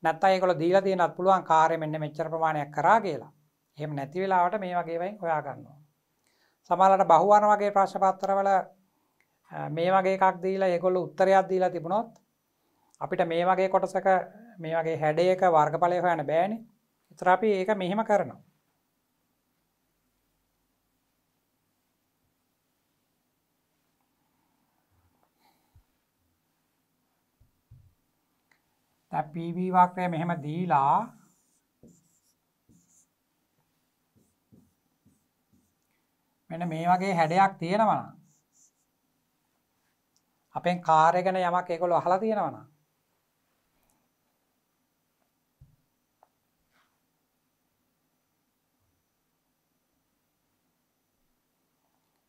නැත්නම් ඒගොල්ලෝ දීලා තියෙනත් පුළුවන් කාර්ය මෙන්න මෙච්චර ප්‍රමාණයක් කරා කියලා. එහෙම නැති වෙලාවට මේ වගේ වයින් හොයා ගන්නවා. සමහරවිට බහුවර්ණ වගේ ප්‍රශ්න පත්‍රවල මේ වගේ එකක් දීලා ඒගොල්ලෝ උත්තරයක් දීලා තිබුණොත් අපිට මේ වගේ කොටසක මේ වගේ හැඩයක වර්ගඵලය හොයන්න බෑනේ. ඒතර අපි ඒක මෙහෙම කරනවා. දැන් PV වක්‍රය මෙහෙම දීලා මෙන්න මේ වගේ හැඩයක් තියෙනවා නම් අපෙන් කාර්ය ගැන යමක් ඒගොල්ලෝ අහලා තියෙනවා නම්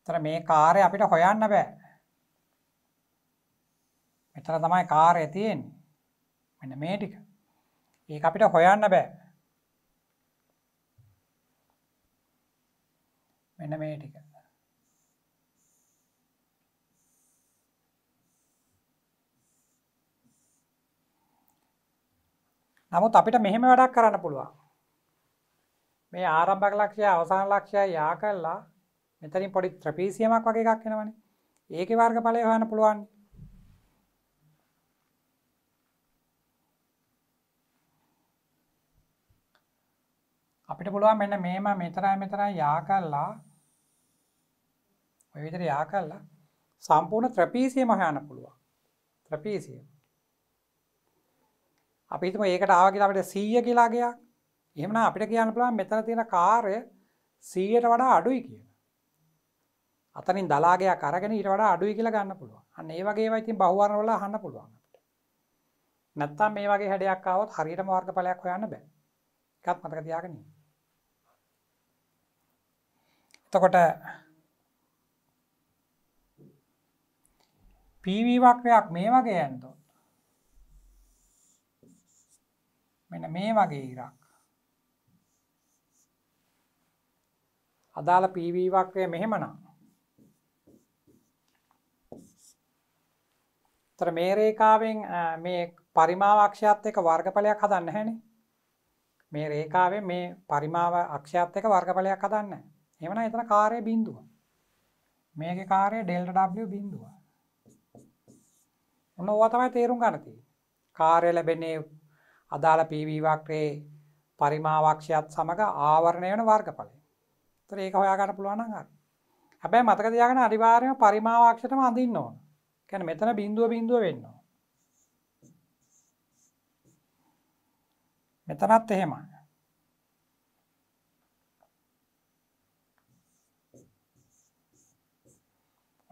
ତර මේ කාර්ය අපිට හොයන්න බෑ. මෙතන තමයි කාර්යය තියෙන්නේ. මෙන්න මේ ටික. ඒක අපිට හොයන්න බෑ. මෙන්න මේ ටික. නමුත් අපිට මෙහෙම වැඩක් කරන්න පුළුවන්. මේ ආරම්භක ලක්ෂය අවසාන ලක්ෂය යා කළා මෙතනින් පොඩි ත්‍රපීසියමක් වගේ එකක් එනවනේ. ඒකේ වර්ගඵලය හොයන්න පුළුවන්. අපිට පුළුවන් මෙන්න මේම මෙතරයි මෙතරයි යා කළා ඔය විදිහට යා කළා සම්පූර්ණ ත්‍රපීසියම හොයන්න පුළුවන්. ත්‍රපීසියම. අපි හිතමු ඒකට ආවා කියලා අපිට 100 කියලා ගයක්. එහෙමනම් අපිට කියන්න පුළුවන් මෙතන තියෙන කාර්ය 100ට වඩා අඩුයි කියලා. අතනින් දලාගයක් අරගෙන ඊට වඩා අඩුයි කියලා ගන්න පුළුවන්. අන්න ඒ වගේ ඒවා ඉතින් බහුවර්ණ වල අහන්න පුළුවන් අපිට. නැත්තම් මේ වගේ හැඩයක් ආවොත් හරියටම වර්ගඵලයක් හොයන්න බෑ. එකත් මතක තියාගන්න. එතකොට PV වක්‍රයක් මේ වගේ යනතොත් මෙන්න මේ වගේ ඉරක්. අදාළ PV වක්‍රය මෙහෙමනම්. තර මේ රේකාවෙන් මේ පරිමාව අක්ෂයත් එක වර්ගඵලයක් හදන්න හැනේ මේ රේකාවෙන් මේ පරිමාව අක්ෂයත් එක වර්ගඵලයක් හදන්න එමන එතන කාරය බින්දුව මේක කාරය ඩෙල්ට W බින්දුව ඔන්න ඕවා තමයි තේරුම් ගන්නති කාරය ලැබෙන්නේ අදාළ PV වක්‍රේ පරිමාවක්ෂයත් සමග ආවරණය වෙන වර්ගඵලය. තර ඒක හොයාගන්න පුළුවන් නම් හරි. හැබැයි මතක තියාගන්න අනිවාර්යයෙන්ම පරිමාවක්ෂයටම අඳින්න ඕන. කියන්නේ මෙතන බිඳුව බිඳුව වෙන්න ඕන. මෙතනත් එහෙමයි.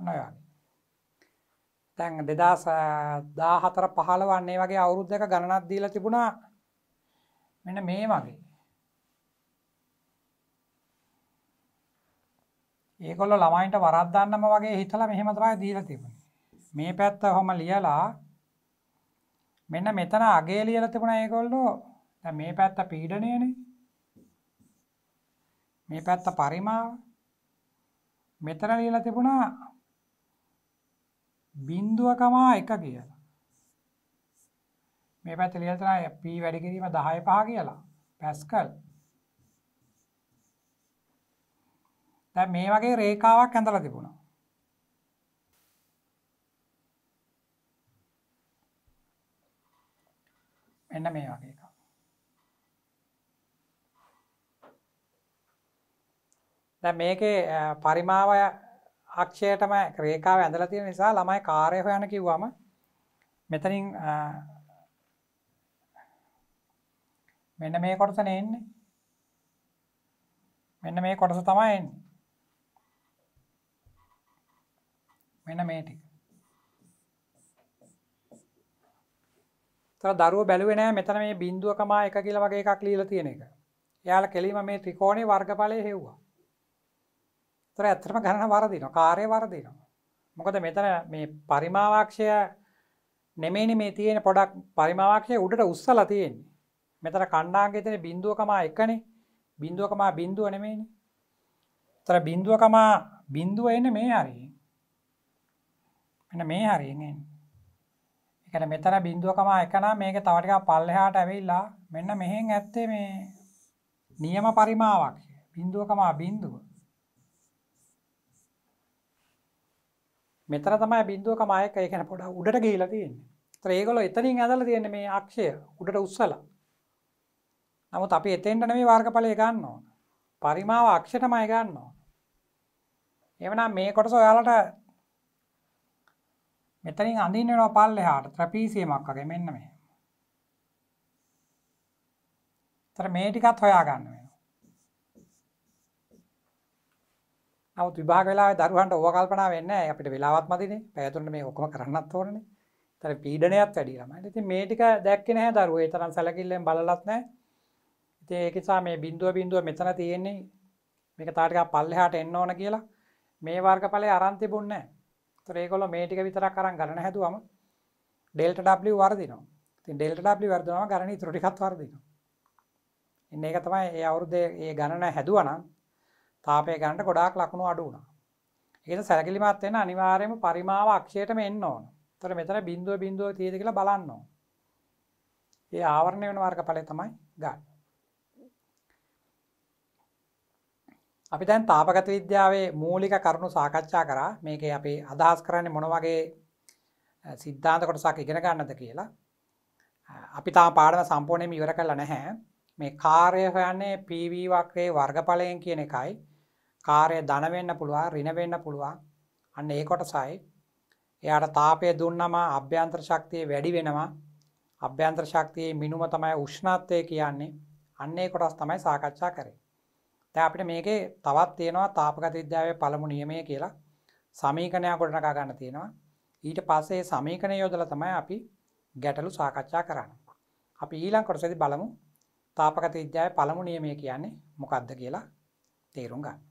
ඔන්න දැන් 2014 15 අන්නේ වගේ අවුරුද්දක ගණනක් දීලා තිබුණා මෙන්න මේ වගේ ඒකොල්ල ළමයින්ට වරද්දන්නම වගේ හිතලා මෙහෙම තමයි දීලා තිබුණේ. මේ පැත්ත ඔහොම ලියලා මෙන්න මෙතන අගේ ලියලා තිබුණා ඒගොල්ලෝ දැන් මේ පැත්ත පීඩනයනේ. මේ පැත්ත පරිමාව. මෙතන ලියලා තිබුණා බින්දුවකමා එක කියලා. මේ පැත්ත ලියලා තියෙනවා p වැඩි කිරීම 10 5 කියලා. පැස්කල්. දැන් මේ වගේ රේඛාවක් ඇඳලා තිබුණා. මෙන්න මේ වගේ එකක්. දැන් මේකේ පරිමාව අක්ෂයටම රේඛාව ඇඳලා තියෙන නිසා ළමයි කාර්ය හොයන්න කිව්වම මෙතනින් මෙන්න මේ කොටසනේ එන්නේ. මෙන්න මේ කොටස තමයි එන්නේ. මෙන්න මේ ටික. තර දරුව බැලුවේ නෑ මෙතන මේ බිඳුවකමා එක කියලා වගේ එකක් ලියලා තියෙන එක. එයාලා කෙලිම මේ ත්‍රිකෝණේ වර්ගඵලය හෙව්වා. තර ඇත්තටම ගණන වරදිනවා. කාර්යය වරදිනවා. මොකද මෙතන මේ පරිමාවාක්ෂය නෙමෙයිනේ මේ තියෙන පොඩක් පරිමාවාක්ෂය උඩට උස්සලා තියෙන්නේ. මෙතන කණ්ඩාංගයේ තියෙන බිඳුවකමා එකනේ. බිඳුවකමා බිඳුව නෙමෙයිනේ. තර බිඳුවකමා බිඳුව එන්නේ මේ හරියෙන්. මෙන්න මේ හරියෙන් එන්නේ. ඒ කියන්නේ මෙතන බිඳුවකමා එක නම් මේක තව ටිකක් පල්ලෙහාට ඇවිල්ලා මෙන්න මෙහෙන් ඇත්තේ මේ නියම පරිමාවක්ෂය. බිඳුවකමා බිඳුව. මෙතන තමයි බිඳුවකමා එක ඒ කියන්නේ පොඩ උඩට ගිහිලා තියෙන්නේ. ඒතර ඒගොල්ලෝ එතනින් ඇදලා තියෙන්නේ මේ අක්ෂය උඩට උස්සලා. නමුත් අපි එතෙන්ට නෙමෙයි වර්ගඵලය ගන්න ඕන. පරිමාව අක්ෂය තමයි ගන්න ඕන. එවනම් මේ කොටස ඔයාලට මෙතනින් අඳින්න වෙනවා පල්ලෙහාට ත්‍රපීසියමක් වගේ මෙන්න මෙහෙම. ତර මේ ටිකත් හොයාගන්න වෙනවා. නමුත් විභාග වෙලාවේ දරුවන්ට ඕව කල්පනා වෙන්නේ නැහැ. අපිට වෙලාවත් මදිනේ. පැය තුනට මේ ඔක්කොම කරන්නත් ඕනනේ. තර පීඩනයත් වැඩි ළමයි. ඉතින් මේ ටික දැක්කේ නැහැ දරුවෝ. ඒ තරම් සැලකිල්ලෙන් බලලත් නැහැ. ඉතින් ඒක නිසා මේ බිඳුව බිඳුව මෙතන තියෙන්නේ මේක තා ටිකක් පල්ලෙහාට එන්න ඕන කියලා මේ වර්ගඵලය අරන් තිබුණේ නැහැ. ඒතර ඒගොල්ලෝ මේ ටික විතරක් අරන් ගණන හැදුවම ඩෙල්ටා W වර්ධිනවා. ඉතින් ඩෙල්ටා W වර්ධනවම ගණන ඉතුරු ටිකත් වර්ධිනවා. ඉන්න ඒක තමයි ඒ අවුරුද්දේ ඒ ගණන හැදුවා නම් තාපය ගන්නට ගොඩාක් ලකුණු අඩු වුණා. ඒකද සැලකිලිමත් වෙන්න අනිවාර්යයෙන්ම පරිමාව අක්ෂයටම එන්න ඕන. ඒතර මෙතන බිඳුව බිඳුව තියෙද කියලා බලන්න ඕන. ඒ ආවරණය වෙන වර්ගඵලය තමයි ගන්න. අපි දැන් තාපගත විද්‍යාවේ මූලික කරුණු සාකච්ඡා කරා මේකේ අපි අදහස් කරන්නේ මොන වගේ සිද්ධාන්ත කොටසක් ඉගෙන ගන්නද කියලා. අපි තාම පාඩම සම්පූර්ණයෙන්ම ඉවර කරලා නැහැ. මේ කාර්ය හොයන්නේ PV වක්‍රයේ වර්ගඵලයෙන් කියන එකයි. කාර්ය ධන වෙන්න පුළුවන්, ඍණ වෙන්න පුළුවන්. අන්න ඒ කොටසයි. එයාට තාපය දුන්නම අභ්‍යන්තර ශක්තිය වැඩි වෙනවා. අභ්‍යන්තර ශක්තියේ මිනුම තමයි උෂ්ණත්වය කියන්නේ. අන්න ඒ කොටස් තමයි සාකච්ඡා කරේ. දැන් අපිට මේකේ තවත් තියෙනවා තාපගත විද්‍යාවේ පළමු නියමය කියලා සමීකරණයක් ගොඩනගා ගන්න තියෙනවා. ඊට පස්සේ සමීකරණය යොදලා තමයි අපි ගැටලු සාකච්ඡා කරන්නේ. අපි ඊළඟ කොටසේදී බලමු තාපගත විද්‍යාවේ පළමු නියමය කියන්නේ මොකක්ද කියලා තේරුම් ගන්න.